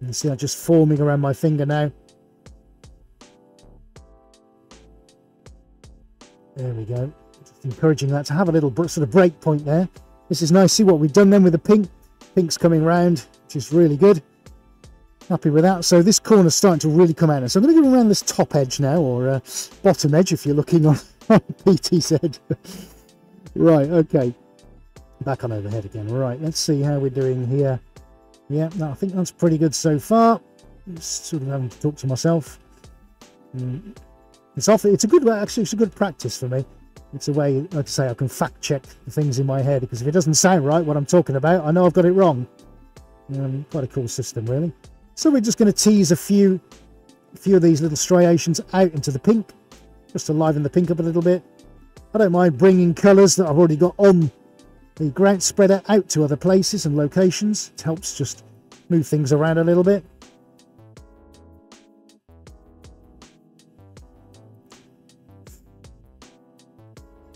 You see I'm just forming around my finger now. There we go. Just encouraging that to have a little sort of break point there. This is nice. See what we've done then with the pink. Pink's coming round, which is really good. Happy with that. So this corner's starting to really come out. So I'm going to go around this top edge now, or uh, bottom edge if you're looking on, PTZ. right, okay back on overhead again. Right, let's see how we're doing here. Yeah, no, I think that's pretty good so far. Just sort of having to talk to myself. Mm. It's off. It's a good. Actually, it's a good practice for me. It's a way, like I say, I can fact check the things in my head because if it doesn't sound right, what I'm talking about, I know I've got it wrong. Um, quite a cool system, really. So we're just going to tease a few, a few of these little striations out into the pink, just to liven the pink up a little bit. I don't mind bringing colours that I've already got on the grout spreader out to other places and locations. It helps just move things around a little bit.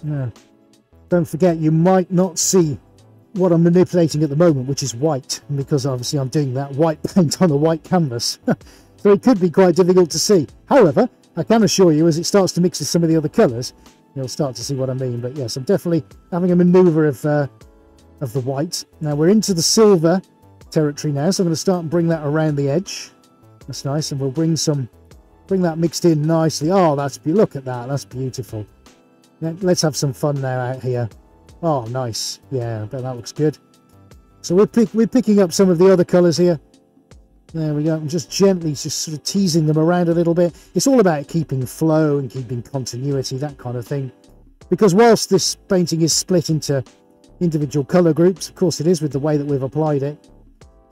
Now, don't forget you might not see what I'm manipulating at the moment, which is white, because obviously I'm doing that white paint on a white canvas. so it could be quite difficult to see. However, I can assure you as it starts to mix with some of the other colours, you'll start to see what I mean. But yes, I'm definitely having a manoeuvre of uh, of the white. Now we're into the silver territory now, so I'm going to start and bring that around the edge. That's nice, and we'll bring some, bring that mixed in nicely. Oh, that's look at that, that's beautiful. Let's have some fun now out here. Oh, nice. Yeah, I bet that looks good. So we're pick, we're picking up some of the other colours here. There we go. I'm just gently just sort of teasing them around a little bit. It's all about keeping flow and keeping continuity, that kind of thing. Because whilst this painting is split into individual colour groups, of course it is with the way that we've applied it,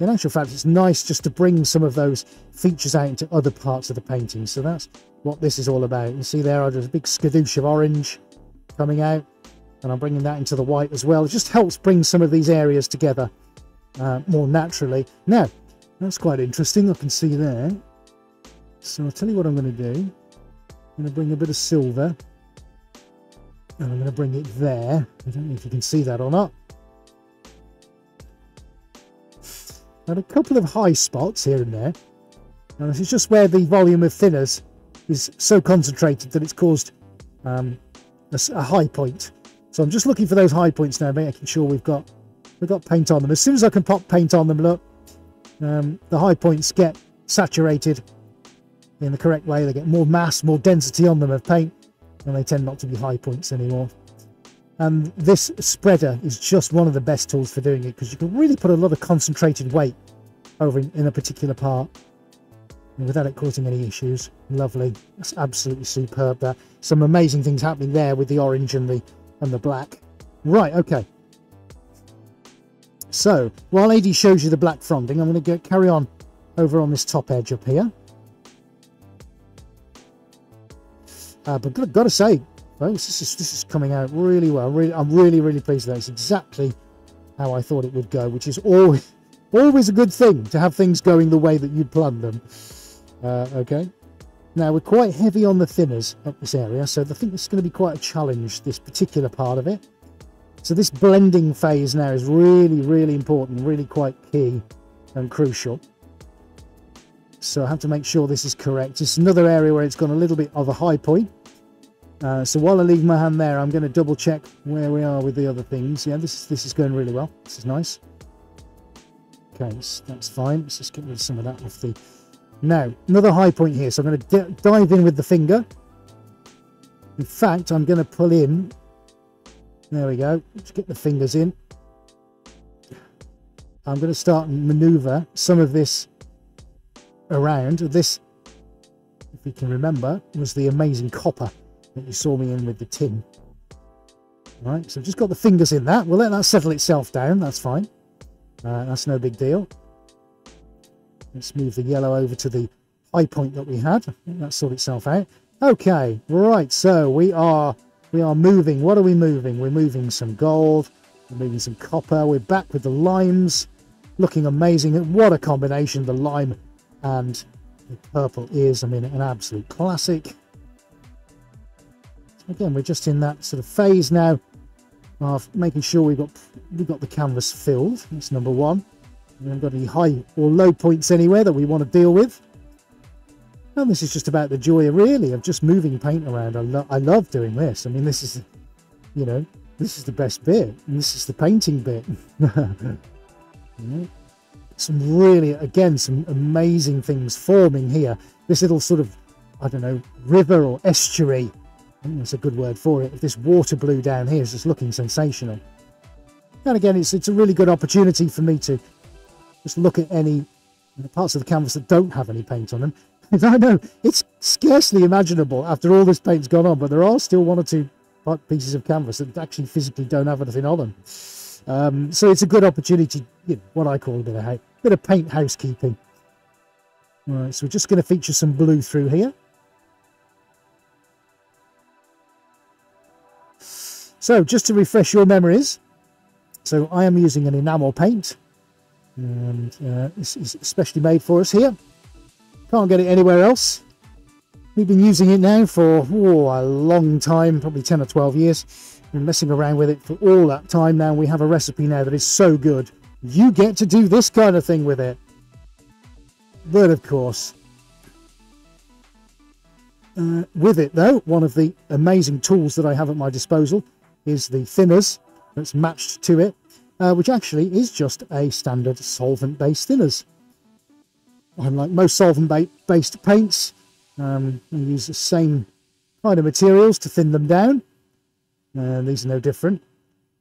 in actual fact it's nice just to bring some of those features out into other parts of the painting. So that's what this is all about. You see there, there's a big skadoosh of orange coming out, and I'm bringing that into the white as well. It just helps bring some of these areas together uh, more naturally. Now, that's quite interesting. I can see there. So I'll tell you what I'm going to do. I'm going to bring a bit of silver And I'm going to bring it there. I don't know if you can see that or not. And a couple of high spots here and there. And this is just where the volume of thinners is so concentrated that it's caused um, a, a, high point. So I'm just looking for those high points now, making sure we've got we've got paint on them. As soon as I can pop paint on them, look, um, the high points get saturated in the correct way. They get more mass, more density on them of paint, and they tend not to be high points anymore. And this spreader is just one of the best tools for doing it because you can really put a lot of concentrated weight over in, in a particular part without it causing any issues. Lovely. That's absolutely superb there. Some amazing things happening there with the orange and the and the black. Right, okay. So, while AD shows you the black fronting, I'm going to carry on over on this top edge up here. Uh, but got, got to say, folks, this is, this is coming out really well. Really, I'm really, really pleased with that. It's exactly how I thought it would go, which is always, always a good thing to have things going the way that you'd planned them. Uh, okay. Now we're quite heavy on the thinners at this area, so I think it's going to be quite a challenge, this particular part of it. So this blending phase now is really, really important, really quite key and crucial. So I have to make sure this is correct. It's another area where it's gone a little bit of a high point. Uh, so while I leave my hand there, I'm going to double check where we are with the other things. Yeah, this is, this is going really well. This is nice. Okay, that's fine. Let's just get rid of some of that off the now, another high point here. So I'm going to dive in with the finger. In fact, I'm going to pull in. There we go. Let's get the fingers in. I'm going to start and maneuver some of this around. This, if you can remember, was the amazing copper that you saw me in with the tin. Right, so I've just got the fingers in that. We'll let that settle itself down. That's fine. Uh, that's no big deal. Let's move the yellow over to the high point that we had. That sorted itself out. Okay, right, so we are we are moving. What are we moving? We're moving some gold, we're moving some copper, we're back with the limes. Looking amazing. What a combination, the lime and the purple is. I mean, an absolute classic. Again, we're just in that sort of phase now of making sure we've got we've got the canvas filled. That's number one. We haven't got any high or low points anywhere that we want to deal with. And this is just about the joy, really, of just moving paint around. I, lo I love doing this. I mean, this is, you know, this is the best bit. And this is the painting bit. Some really, again, some amazing things forming here. This little sort of, I don't know, river or estuary. I think that's a good word for it. This water blue down here is just looking sensational. And again, it's, it's a really good opportunity for me to just look at any parts of the canvas that don't have any paint on them. I know it's scarcely imaginable after all this paint's gone on, but there are still one or two pieces of canvas that actually physically don't have anything on them. Um, so it's a good opportunity, you know, what I call a bit of, bit of paint housekeeping. All right, so we're just going to feature some blue through here. So just to refresh your memories, so I am using an enamel paint and uh, this is especially made for us here. Can't get it anywhere else. We've been using it now for oh, a long time probably 10 or 12 years. Been messing around with it for all that time now we have a recipe now that is so good. You get to do this kind of thing with it. But of course uh, with it though one of the amazing tools that I have at my disposal is the thinners that's matched to it uh, which actually is just a standard solvent-based thinners. Unlike most solvent-based paints, um, we use the same kind of materials to thin them down. Uh, these are no different.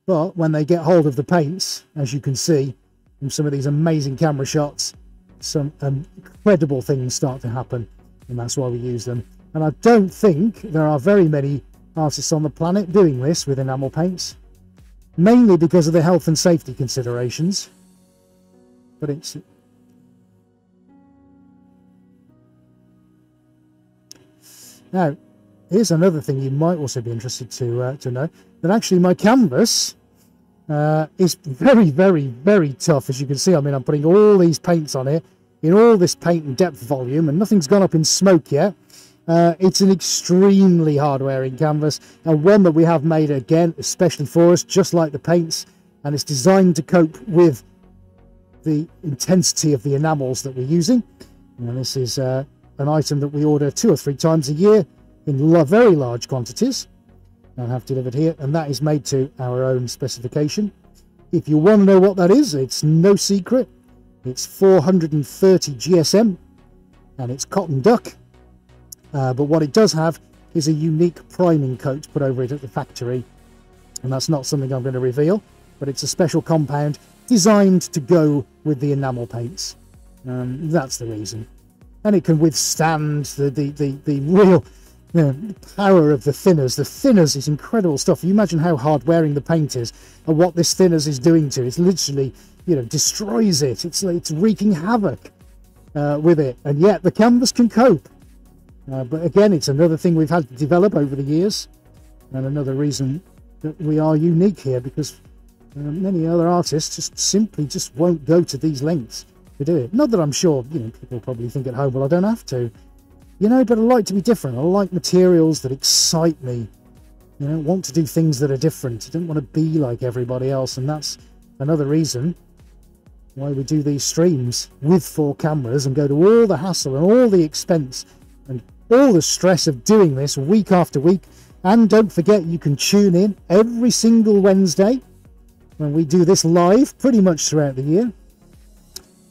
But when they get hold of the paints, as you can see from some of these amazing camera shots, some um, incredible things start to happen, and that's why we use them. And I don't think there are very many artists on the planet doing this with enamel paints mainly because of the health and safety considerations. But it's now here's another thing you might also be interested to uh, to know that actually my canvas uh, is very very very tough as you can see I mean I'm putting all these paints on it in all this paint and depth volume and nothing's gone up in smoke yet Uh, it's an extremely hard wearing canvas and one that we have made again, especially for us, just like the paints. And it's designed to cope with the intensity of the enamels that we're using. And this is uh, an item that we order two or three times a year in very large quantities and have delivered here. And that is made to our own specification. If you want to know what that is, it's no secret. It's 430 GSM and it's cotton duck. Uh, but what it does have is a unique priming coat put over it at the factory. And that's not something I'm going to reveal, but it's a special compound designed to go with the enamel paints. Um, that's the reason. And it can withstand the, the, the, the real you know, power of the thinners. The thinners is incredible stuff. You imagine how hard wearing the paint is and what this thinners is doing to it. It's literally, you know, destroys it. It's, it's wreaking havoc uh, with it. And yet the canvas can cope. Uh, but again, it's another thing we've had to develop over the years. And another reason that we are unique here because uh, many other artists just simply just won't go to these lengths to do it. Not that I'm sure, you know, people probably think at home, well, I don't have to. You know, but I like to be different. I like materials that excite me. You know, want to do things that are different. I don't want to be like everybody else. And that's another reason why we do these streams with four cameras and go to all the hassle and all the expense all the stress of doing this week after week. And don't forget, you can tune in every single Wednesday when we do this live pretty much throughout the year.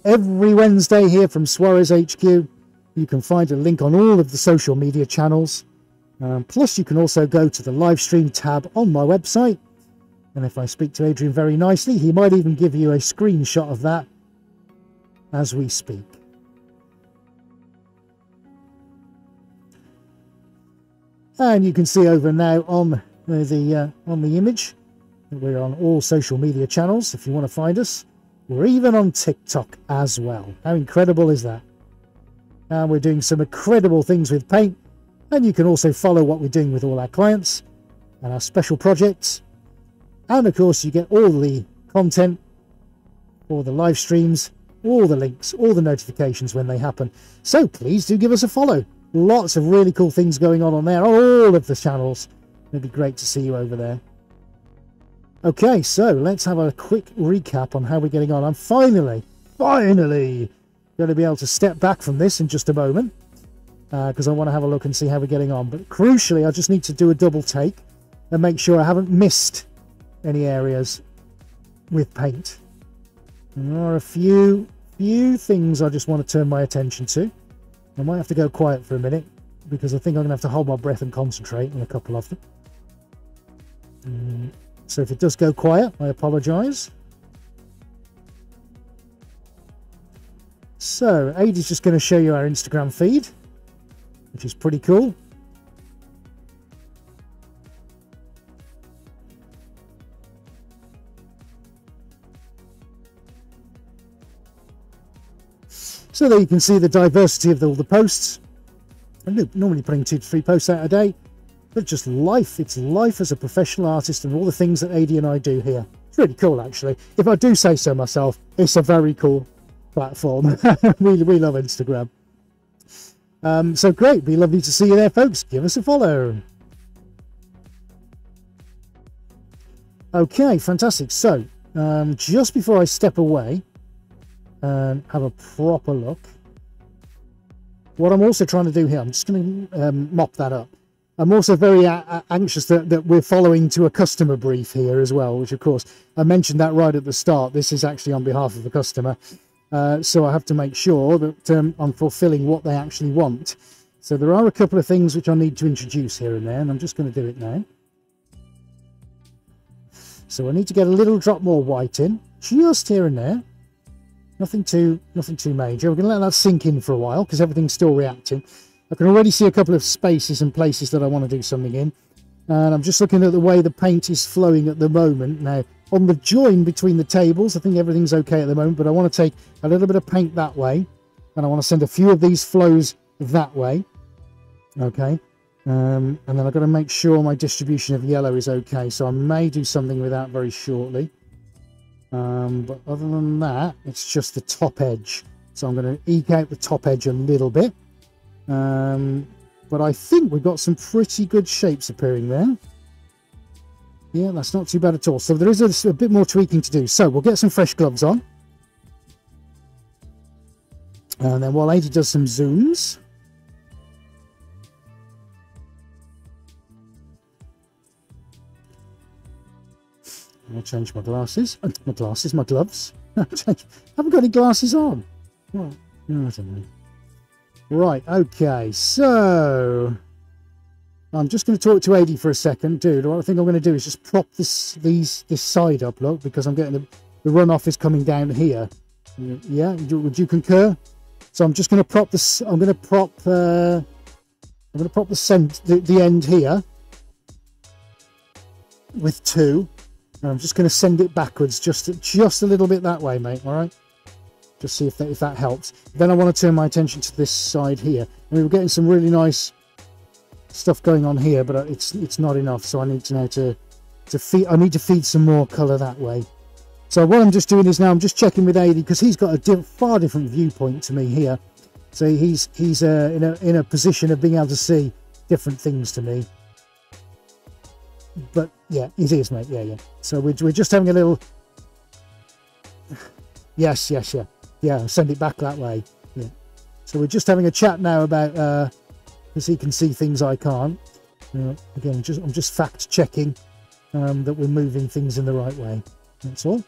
Every Wednesday here from Swarez HQ you can find a link on all of the social media channels. Um, plus, you can also go to the live stream tab on my website. And if I speak to Adrian very nicely, he might even give you a screenshot of that as we speak. And you can see over now on the uh, on the image we're on all social media channels. If you want to find us, we're even on TikTok as well. How incredible is that? and we're doing some incredible things with paint and you can also follow what we're doing with all our clients and our special projects and of course you get all the content all the live streams all the links all the notifications when they happen so please do give us a follow lots of really cool things going on on there all of the channels it'd be great to see you over there okay so let's have a quick recap on how we're getting on i'm finally finally going to be able to step back from this in just a moment because uh, I want to have a look and see how we're getting on. But crucially, I just need to do a double take and make sure I haven't missed any areas with paint. There are a few, few things I just want to turn my attention to. I might have to go quiet for a minute because I think I'm going to have to hold my breath and concentrate on a couple of them. Mm, so if it does go quiet, I apologise. So, is just going to show you our Instagram feed, which is pretty cool. So there you can see the diversity of all the posts. I'm normally putting two to three posts out a day, but just life. It's life as a professional artist and all the things that AD and I do here. It's really cool, actually. If I do say so myself, it's a very cool platform. we, we love Instagram. Um, so great. Be lovely to see you there, folks. Give us a follow. Okay, fantastic. So, um, just before I step away and have a proper look, what I'm also trying to do here, I'm just going to um, mop that up. I'm also very anxious that, that we're following to a customer brief here as well, which of course I mentioned that right at the start. This is actually on behalf of the customer. Uh, so I have to make sure that um, I'm fulfilling what they actually want. So there are a couple of things which I need to introduce here and there, and I'm just going to do it now. So I need to get a little drop more white in, just here and there. Nothing too, nothing too major. We're going to let that sink in for a while because everything's still reacting. I can already see a couple of spaces and places that I want to do something in. And I'm just looking at the way the paint is flowing at the moment. Now, on the join between the tables, I think everything's okay at the moment, but I want to take a little bit of paint that way, and I want to send a few of these flows that way. Okay. Um, and then I've got to make sure my distribution of yellow is okay, so I may do something with that very shortly. Um, but other than that, it's just the top edge. So I'm going to eke out the top edge a little bit. Um, but I think we've got some pretty good shapes appearing there. Yeah, that's not too bad at all. So there is a, a bit more tweaking to do. So we'll get some fresh gloves on. And then while Adi does some zooms, I'll change my glasses. My glasses, my gloves. I haven't got any glasses on. Well, I don't know. Right, okay, so I'm just going to talk to Adi for a second, dude. What I think I'm going to do is just prop this these this side up, look, because I'm getting the, the runoff is coming down here. Yeah, would you concur? So I'm just going to prop this. I'm going to prop. Uh, I'm going to prop the cent the, the end here with two. And I'm just going to send it backwards just just a little bit that way, mate. All right. Just see if that if that helps. Then I want to turn my attention to this side here. And we were getting some really nice stuff going on here, but it's it's not enough. So I need to know to to feed. I need to feed some more colour that way. So what I'm just doing is now I'm just checking with Adi because he's got a diff far different viewpoint to me here. So he's he's uh, in a in a position of being able to see different things to me. But yeah, it is, mate. Yeah, yeah. So we're we're just having a little. Yes, yes, yeah, yeah. Send it back that way. Yeah. So we're just having a chat now about uh, because he can see things I can't. Uh, again, just I'm just fact checking um, that we're moving things in the right way. That's all.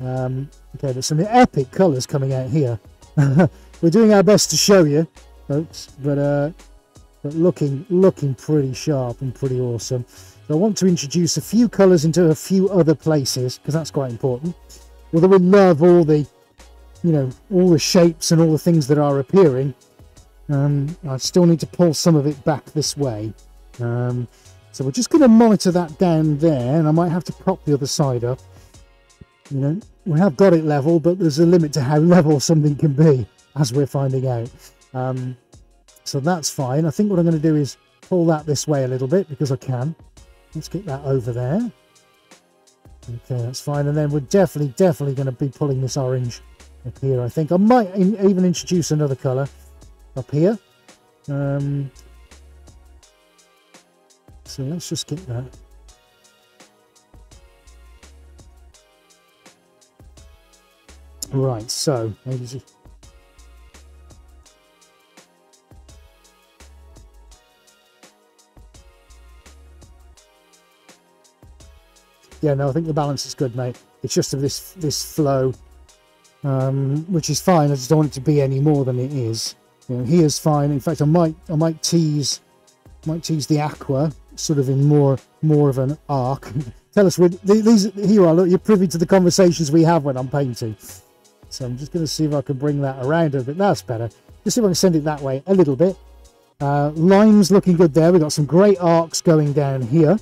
Um, okay, there's some epic colours coming out here. We're doing our best to show you, folks, but uh, but looking looking pretty sharp and pretty awesome. So I want to introduce a few colours into a few other places because that's quite important. Although we love all the, you know, all the shapes and all the things that are appearing, um, I still need to pull some of it back this way. Um, so we're just going to monitor that down there, and I might have to prop the other side up you know, we have got it level, but there's a limit to how level something can be, as we're finding out. Um, so that's fine. I think what I'm going to do is pull that this way a little bit because I can. Let's get that over there. Okay, that's fine. And then we're definitely, definitely going to be pulling this orange up here, I think. I might even introduce another colour up here. Um, so let's just get that. Right, so maybe yeah, no, I think the balance is good, mate. It's just of this this flow, um, which is fine. I just don't want it to be any more than it is. You know, here's fine. In fact, I might I might tease might tease the aqua sort of in more more of an arc. Tell us, these here you are. Look, you're privy to the conversations we have when I'm painting. So I'm just going to see if I can bring that around a bit. That's better. Just see if I can send it that way a little bit. Uh, lime's looking good there. We've got some great arcs going down here.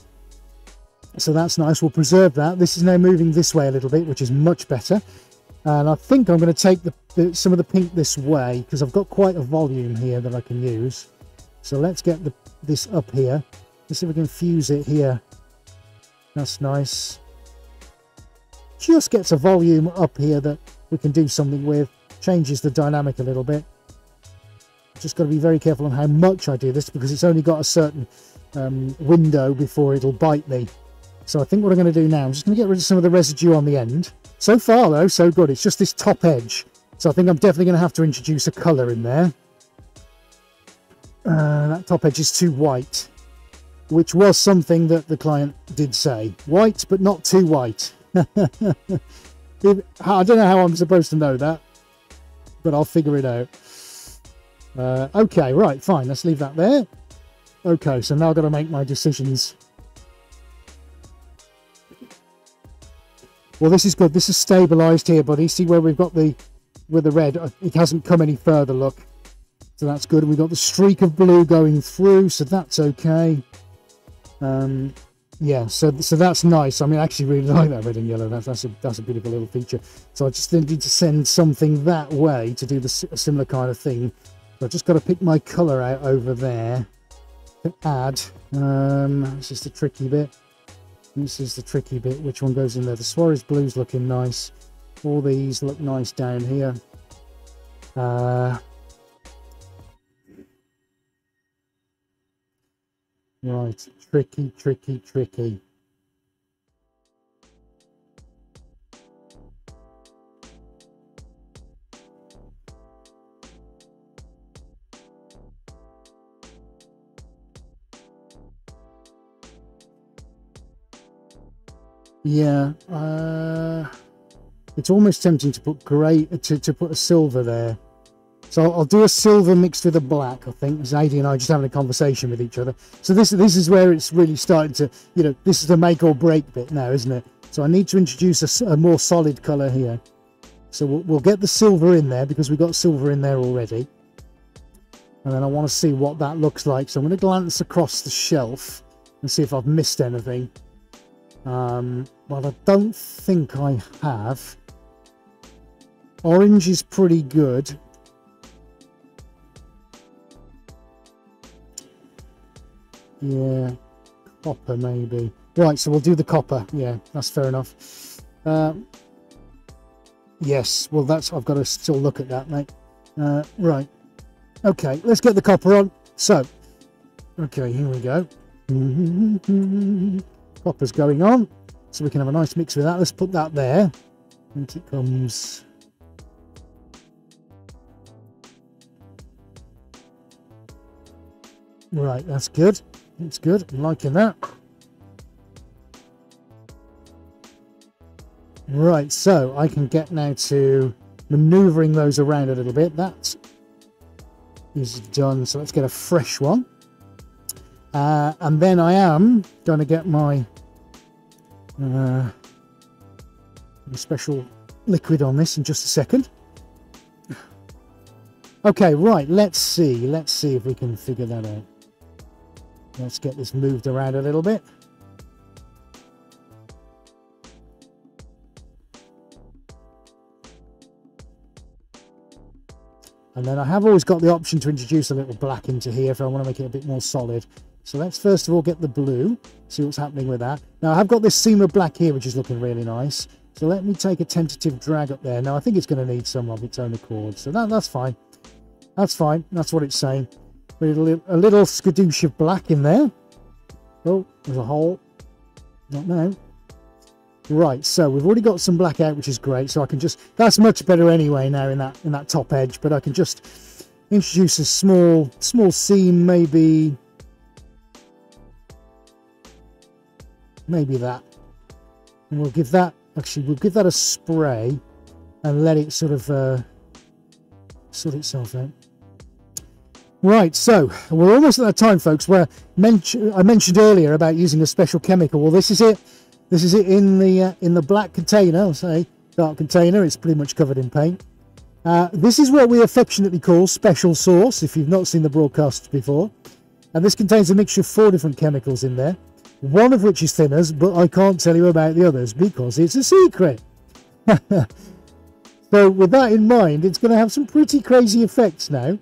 So that's nice. We'll preserve that. This is now moving this way a little bit, which is much better. And I think I'm going to take the, the, some of the pink this way because I've got quite a volume here that I can use. So let's get the, this up here. Let's see if we can fuse it here. That's nice. Just gets a volume up here that we can do something with. Changes the dynamic a little bit. Just got to be very careful on how much I do this because it's only got a certain um, window before it'll bite me. So I think what I'm going to do now, I'm just going to get rid of some of the residue on the end. So far though, so good. It's just this top edge. So I think I'm definitely going to have to introduce a colour in there. Uh, that top edge is too white, which was something that the client did say. White, but not too white. I don't know how I'm supposed to know that, but I'll figure it out. Uh, okay, right, fine. Let's leave that there. Okay, so now I've got to make my decisions. Well, this is good. This is stabilized here, buddy. See where we've got the with the red? Uh, it hasn't come any further, look. So that's good. We've got the streak of blue going through, so that's okay. Um, yeah, so so that's nice. I mean, I actually really like that red and yellow. That's that's a that's a beautiful little feature. So I just need to send something that way to do the a similar kind of thing. So I've just got to pick my colour out over there to add. Um, this is the tricky bit. This is the tricky bit. Which one goes in there? The Swarez blue's looking nice. All these look nice down here. Uh, Right, tricky, tricky, tricky. Yeah, uh, it's almost tempting to put grey to, to put a silver there. So I'll, do a silver mixed with a black. I think Zadie and I are just having a conversation with each other. So this this is where it's really starting to, you know, this is the make or break bit now, isn't it? So I need to introduce a, a more solid colour here. So we'll, we'll get the silver in there because we've got silver in there already. And then I want to see what that looks like. So I'm going to glance across the shelf and see if I've missed anything. Um, well, I don't think I have. Orange is pretty good. Yeah, copper maybe. Right, so we'll do the copper. Yeah, that's fair enough. Um, yes, well, that's I've got to still look at that, mate. Uh, right. Okay, let's get the copper on. So, okay, here we go. Copper's going on, so we can have a nice mix with that. Let's put that there. And it comes. Right, that's good. That's good. I'm liking that. Right, so I can get now to maneuvering those around a little bit. That is done. So let's get a fresh one. Uh, and then I am going to get my uh, special liquid on this in just a second. Okay, right, let's see. Let's see if we can figure that out. Let's get this moved around a little bit. And then I have always got the option to introduce a little black into here if I want to make it a bit more solid. So let's first of all get the blue, see what's happening with that. Now I've got this seam of black here, which is looking really nice. So let me take a tentative drag up there. Now I think it's going to need some of its own accord. So that, that's fine. That's fine. That's what it's saying. A little, a little skadoosh of black in there. Oh, there's a hole. Not now. Right, so we've already got some black out, which is great. So I can just, that's much better anyway now in that in that top edge. But I can just introduce a small, small seam, maybe maybe that. And we'll give that actually we'll give that a spray and let it sort of uh, sort itself out. Right so we're almost at that time folks where i mentioned earlier about using a special chemical. Well this is it. This is it in the uh, in the black container i'll say dark container. It's pretty much covered in paint. Uh, this is what we affectionately call special sauce if you've not seen the broadcasts before. And this contains a mixture of four different chemicals in there one of which is thinners, but I can't tell you about the others because it's a secret. so with that in mind, it's going to have some pretty crazy effects now,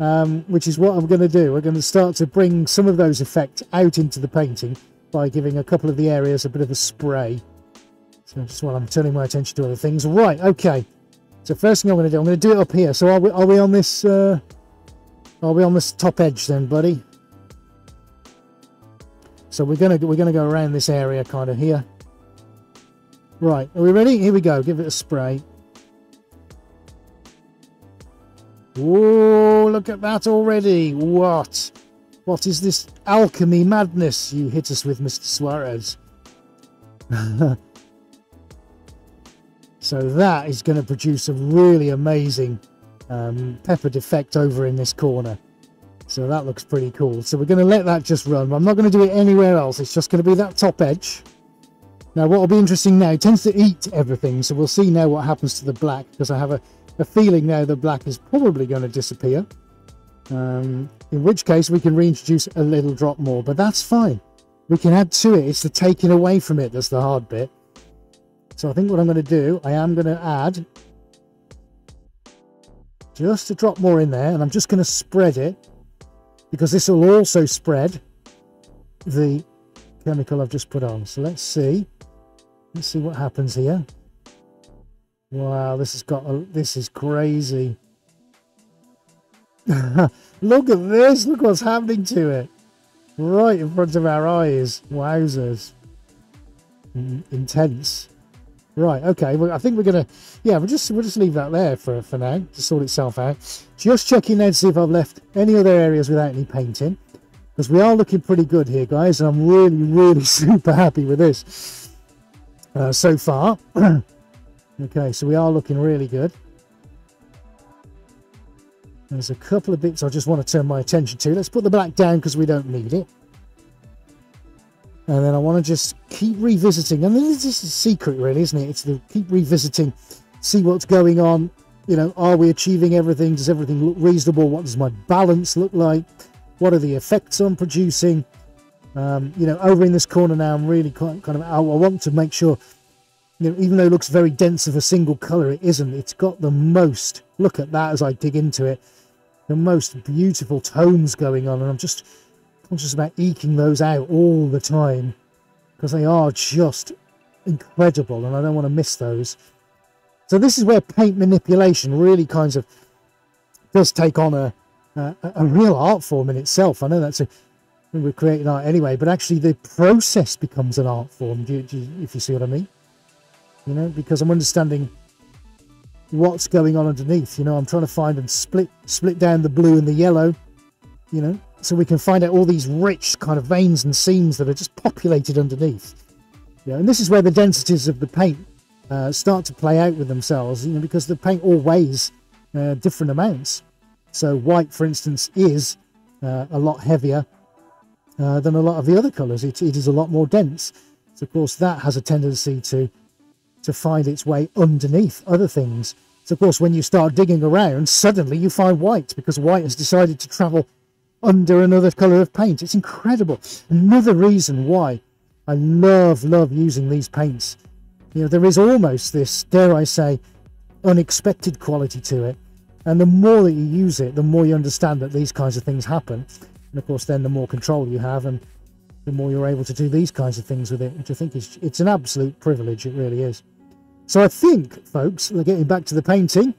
um, which is what I'm going to do. We're going to start to bring some of those effects out into the painting by giving a couple of the areas a bit of a spray. So just while I'm turning my attention to other things. Right, okay. So first thing I'm going to do, I'm going to do it up here. So are we, are we on this? Uh, are we on this top edge then, buddy? So we're gonna we're gonna go around this area kind of here. Right, are we ready? Here we go. Give it a spray. Whoa, look at that already. What? What is this alchemy madness you hit us with, Mr. Swarez? so that is going to produce a really amazing um, peppered effect over in this corner. So that looks pretty cool. So we're going to let that just run. I'm not going to do it anywhere else. It's just going to be that top edge. Now what will be interesting now, it tends to eat everything. So we'll see now what happens to the black because I have a, a feeling now the black is probably going to disappear. Um, in which case we can reintroduce a little drop more, but that's fine. We can add to it. It's the taking away from it that's the hard bit. So I think what I'm going to do, I am going to add just a drop more in there and I'm just going to spread it because this will also spread the chemical I've just put on. So let's see. Let's see what happens here. Wow, this has got a, this is crazy. look at this. Look what's happening to it. right in front of our eyes. Wowzers. Mm, intense. Right, okay. Well, I think we're gonna, yeah, we'll just we'll just leave that there for for now to sort itself out. Just checking there to see if I've left any other areas without any painting, because we are looking pretty good here, guys. And I'm really, really super happy with this uh, so far. okay, so we are looking really good. There's a couple of bits I just want to turn my attention to. Let's put the black down because we don't need it. And then I want to just keep revisiting. And this is a secret, really, isn't it? It's to keep revisiting, see what's going on. You know, are we achieving everything? Does everything look reasonable? What does my balance look like? What are the effects I'm producing? Um, you know, over in this corner now, I'm really kind of, I want to make sure, you know, even though it looks very dense of a single color, it isn't. It's got the most, look at that as I dig into it, the most beautiful tones going on. And I'm just, conscious about eking those out all the time because they are just incredible and I don't want to miss those. So this is where paint manipulation really kind of does take on a, a, a real art form in itself. I know that's a we're creating art anyway, but actually the process becomes an art form. Do you, do you, if you see what I mean? You know, because I'm understanding what's going on underneath. You know, I'm trying to find and split split down the blue and the yellow. You know, so we can find out all these rich kind of veins and seams that are just populated underneath. And this is where the densities of the paint uh, start to play out with themselves, you know, because the paint all weighs uh, different amounts. So white, for instance, is uh, a lot heavier uh, than a lot of the other colours. It, it is a lot more dense. So of course that has a tendency to to find its way underneath other things. So of course when you start digging around, suddenly you find white because white has decided to travel under another color of paint. It's incredible. Another reason why I love, love using these paints. You know, there is almost this, dare I say, unexpected quality to it. And the more that you use it, the more you understand that these kinds of things happen. And of course, then the more control you have and the more you're able to do these kinds of things with it, which I think is, it's an absolute privilege. It really is. So I think, folks, we're getting back to the painting,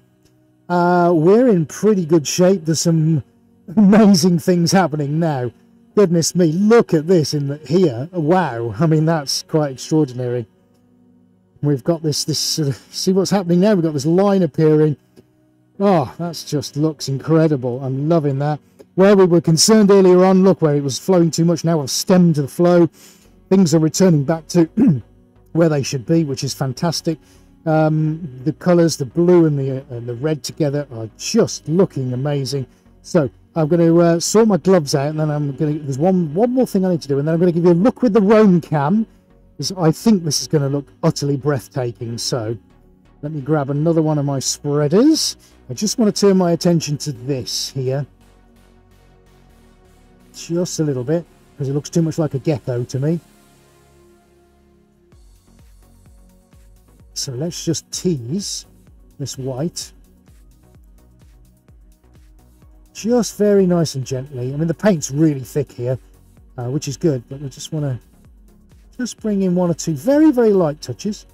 uh, we're in pretty good shape. There's some amazing things happening now. Goodness me, look at this in the, here. Wow, I mean, that's quite extraordinary. We've got this, this uh, see what's happening now? We've got this line appearing. Oh, that's just looks incredible. I'm loving that. Where we were concerned earlier on, look, where it was flowing too much, now I've stemmed the flow. Things are returning back to where they should be, which is fantastic. Um, the colours, the blue and the, uh, and the red together are just looking amazing. So I'm going to uh, sort my gloves out, and then I'm going to. There's one one more thing I need to do, and then I'm going to give you a look with the Roam cam, because I think this is going to look utterly breathtaking. So let me grab another one of my spreaders. I just want to turn my attention to this here, just a little bit, because it looks too much like a gecko to me. So let's just tease this white just very nice and gently. I mean, the paint's really thick here, uh, which is good, but we just want to just bring in one or two very, very light touches.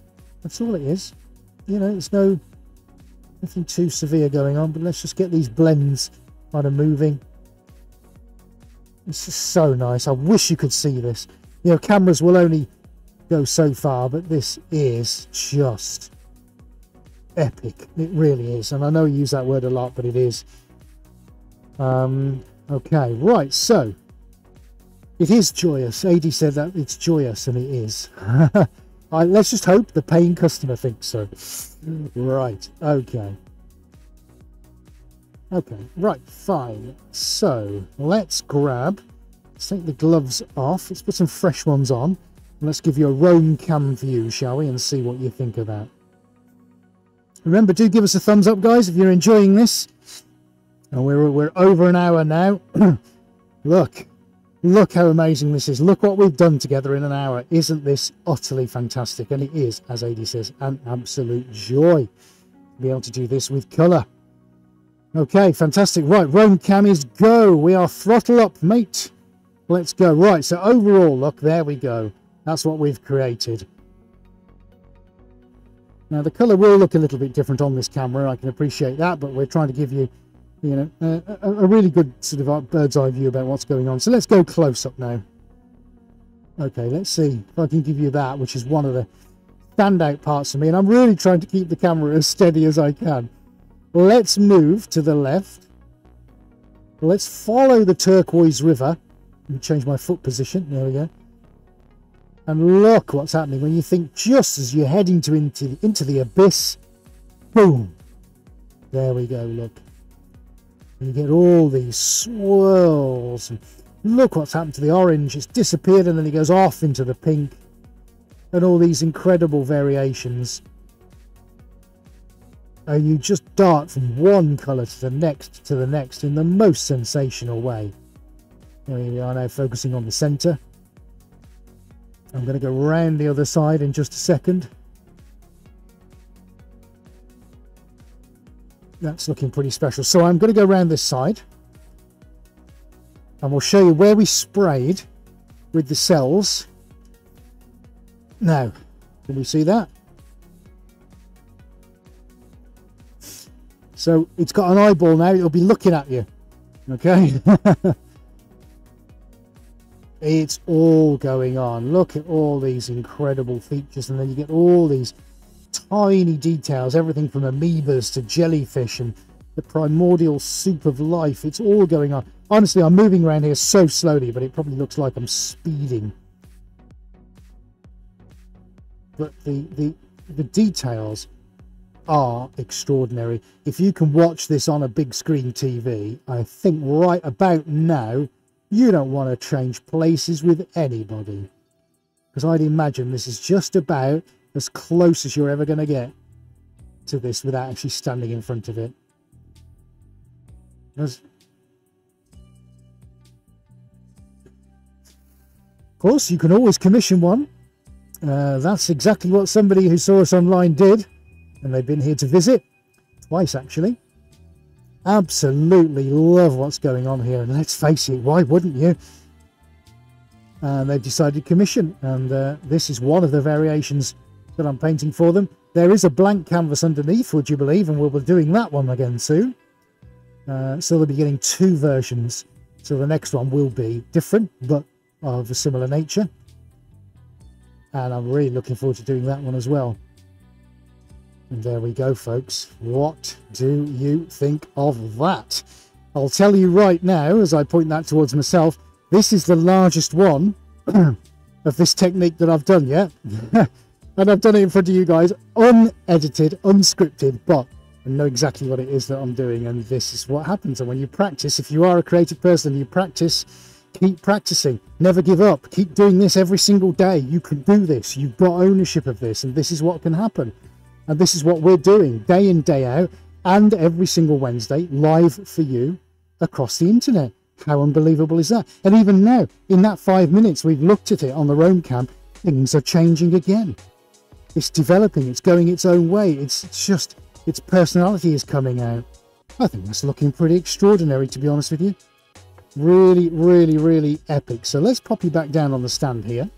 That's all it is. You know, it's no nothing too severe going on, but let's just get these blends kind of moving. This is so nice. I wish you could see this. You know, cameras will only go so far, but this is just epic. It really is. And I know you use that word a lot, but it is. Um, okay, right, so it is joyous. AD said that it's joyous, and it is. let's just hope the paying customer thinks so. Right, okay. Okay, right, fine. So let's grab, let's take the gloves off. Let's put some fresh ones on. Let's give you a Roam cam view, shall we, and see what you think of that. Remember, do give us a thumbs up, guys, if you're enjoying this. And we're, we're over an hour now. look, look how amazing this is. Look what we've done together in an hour. Isn't this utterly fantastic? And it is, as AD says, an absolute joy to be able to do this with colour. Okay, fantastic. Right, Roam camis, go. We are throttle up, mate. Let's go. Right, so overall, look, there we go. That's what we've created. Now, the colour will look a little bit different on this camera. I can appreciate that, but we're trying to give you you know, a, a really good sort of uh, bird's eye view about what's going on. So let's go close up now. Okay, let's see if I can give you that, which is one of the standout parts for me. And I'm really trying to keep the camera as steady as I can. Let's move to the left. Let's follow the turquoise river. Change my foot position. There we go. And look what's happening when you think just as you're heading to into, into the abyss. Boom. There we go, look. You get all these swirls. And look what's happened to the orange. It's disappeared and then it goes off into the pink. And all these incredible variations. And you just dart from one colour to the next to the next in the most sensational way. There we are now focusing on the centre. I'm going to go round the other side in just a second. That's looking pretty special. So I'm going to go around this side. And we'll show you where we sprayed with the cells. Now, can we see that? So it's got an eyeball now. It'll be looking at you. Okay. it's all going on. Look at all these incredible features. And then you get all these tiny details, everything from amoebas to jellyfish and the primordial soup of life. It's all going on. Honestly, I'm moving around here so slowly, but it probably looks like I'm speeding. But the, the, the details are extraordinary. If you can watch this on a big screen TV, I think right about now, you don't want to change places with anybody. Because I'd imagine this is just about as close as you're ever going to get to this without actually standing in front of it. There's... Of course, you can always commission one. Uh, that's exactly what somebody who saw us online did, and they've been here to visit twice actually. Absolutely love what's going on here, and let's face it, why wouldn't you? And they've decided commission, and uh, this is one of the variations that I'm painting for them. There is a blank canvas underneath, would you believe, and we'll be doing that one again soon. Uh, so they'll be getting two versions. So the next one will be different, but of a similar nature. And I'm really looking forward to doing that one as well. And there we go, folks. What do you think of that? I'll tell you right now, as I point that towards myself, this is the largest one of this technique that I've done yet. and I've done it in front of you guys, unedited, unscripted, but I know exactly what it is that I'm doing, and this is what happens. And when you practice, if you are a creative person, you practice, keep practicing, never give up, keep doing this every single day. You can do this, you've got ownership of this, and this is what can happen. And this is what we're doing day in, day out, and every single Wednesday, live for you across the internet. How unbelievable is that? And even now, in that five minutes we've looked at it on the Roam cam, things are changing again. It's developing, it's going its own way. It's, just, its personality is coming out. I think that's looking pretty extraordinary, to be honest with you. Really, really, really epic. So let's pop you back down on the stand here.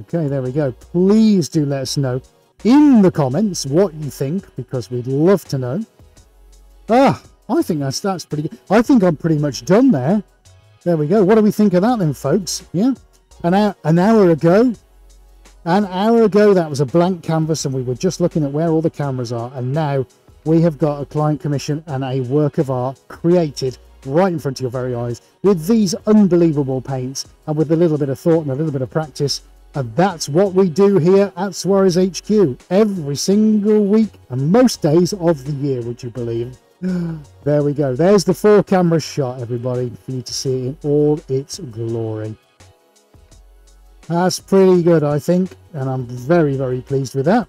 Okay, there we go. Please do let us know in the comments what you think, because we'd love to know. Ah, I think that's that's pretty good. I think I'm pretty much done there. There we go. What do we think of that then, folks? Yeah? An hour, an hour ago, an hour ago, that was a blank canvas, and we were just looking at where all the cameras are. And now we have got a client commission and a work of art created right in front of your very eyes with these unbelievable paints and with a little bit of thought and a little bit of practice. And that's what we do here at Swarez HQ every single week and most days of the year, would you believe? there we go. There's the four camera shot, everybody, for you to see in all its glory. That's pretty good, I think, and I'm very, very pleased with that.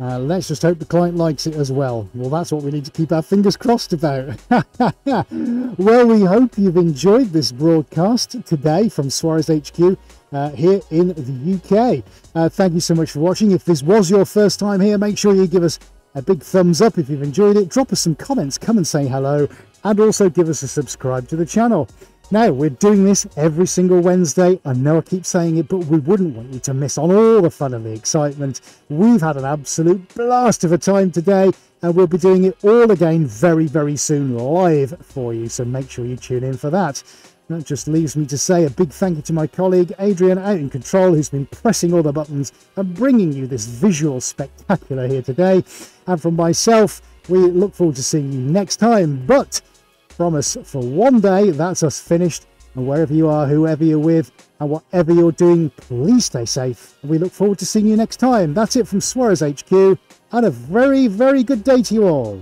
Uh, let's just hope the client likes it as well. Well, that's what we need to keep our fingers crossed about. well, we hope you've enjoyed this broadcast today from Swarez HQ uh, here in the UK. Uh, thank you so much for watching. If this was your first time here, make sure you give us a big thumbs up if you've enjoyed it. Drop us some comments, come and say hello, and also give us a subscribe to the channel. Now, we're doing this every single Wednesday. I know I keep saying it, but we wouldn't want you to miss on all the fun and the excitement. We've had an absolute blast of a time today, and we'll be doing it all again very, very soon live for you. So make sure you tune in for that. That just leaves me to say a big thank you to my colleague Adrian out in control, who's been pressing all the buttons and bringing you this visual spectacular here today. And from myself, we look forward to seeing you next time. But promise for one day, that's us finished. And wherever you are, whoever you're with, and whatever you're doing, please stay safe. And we look forward to seeing you next time. That's it from Swarez HQ, and a very, very good day to you all.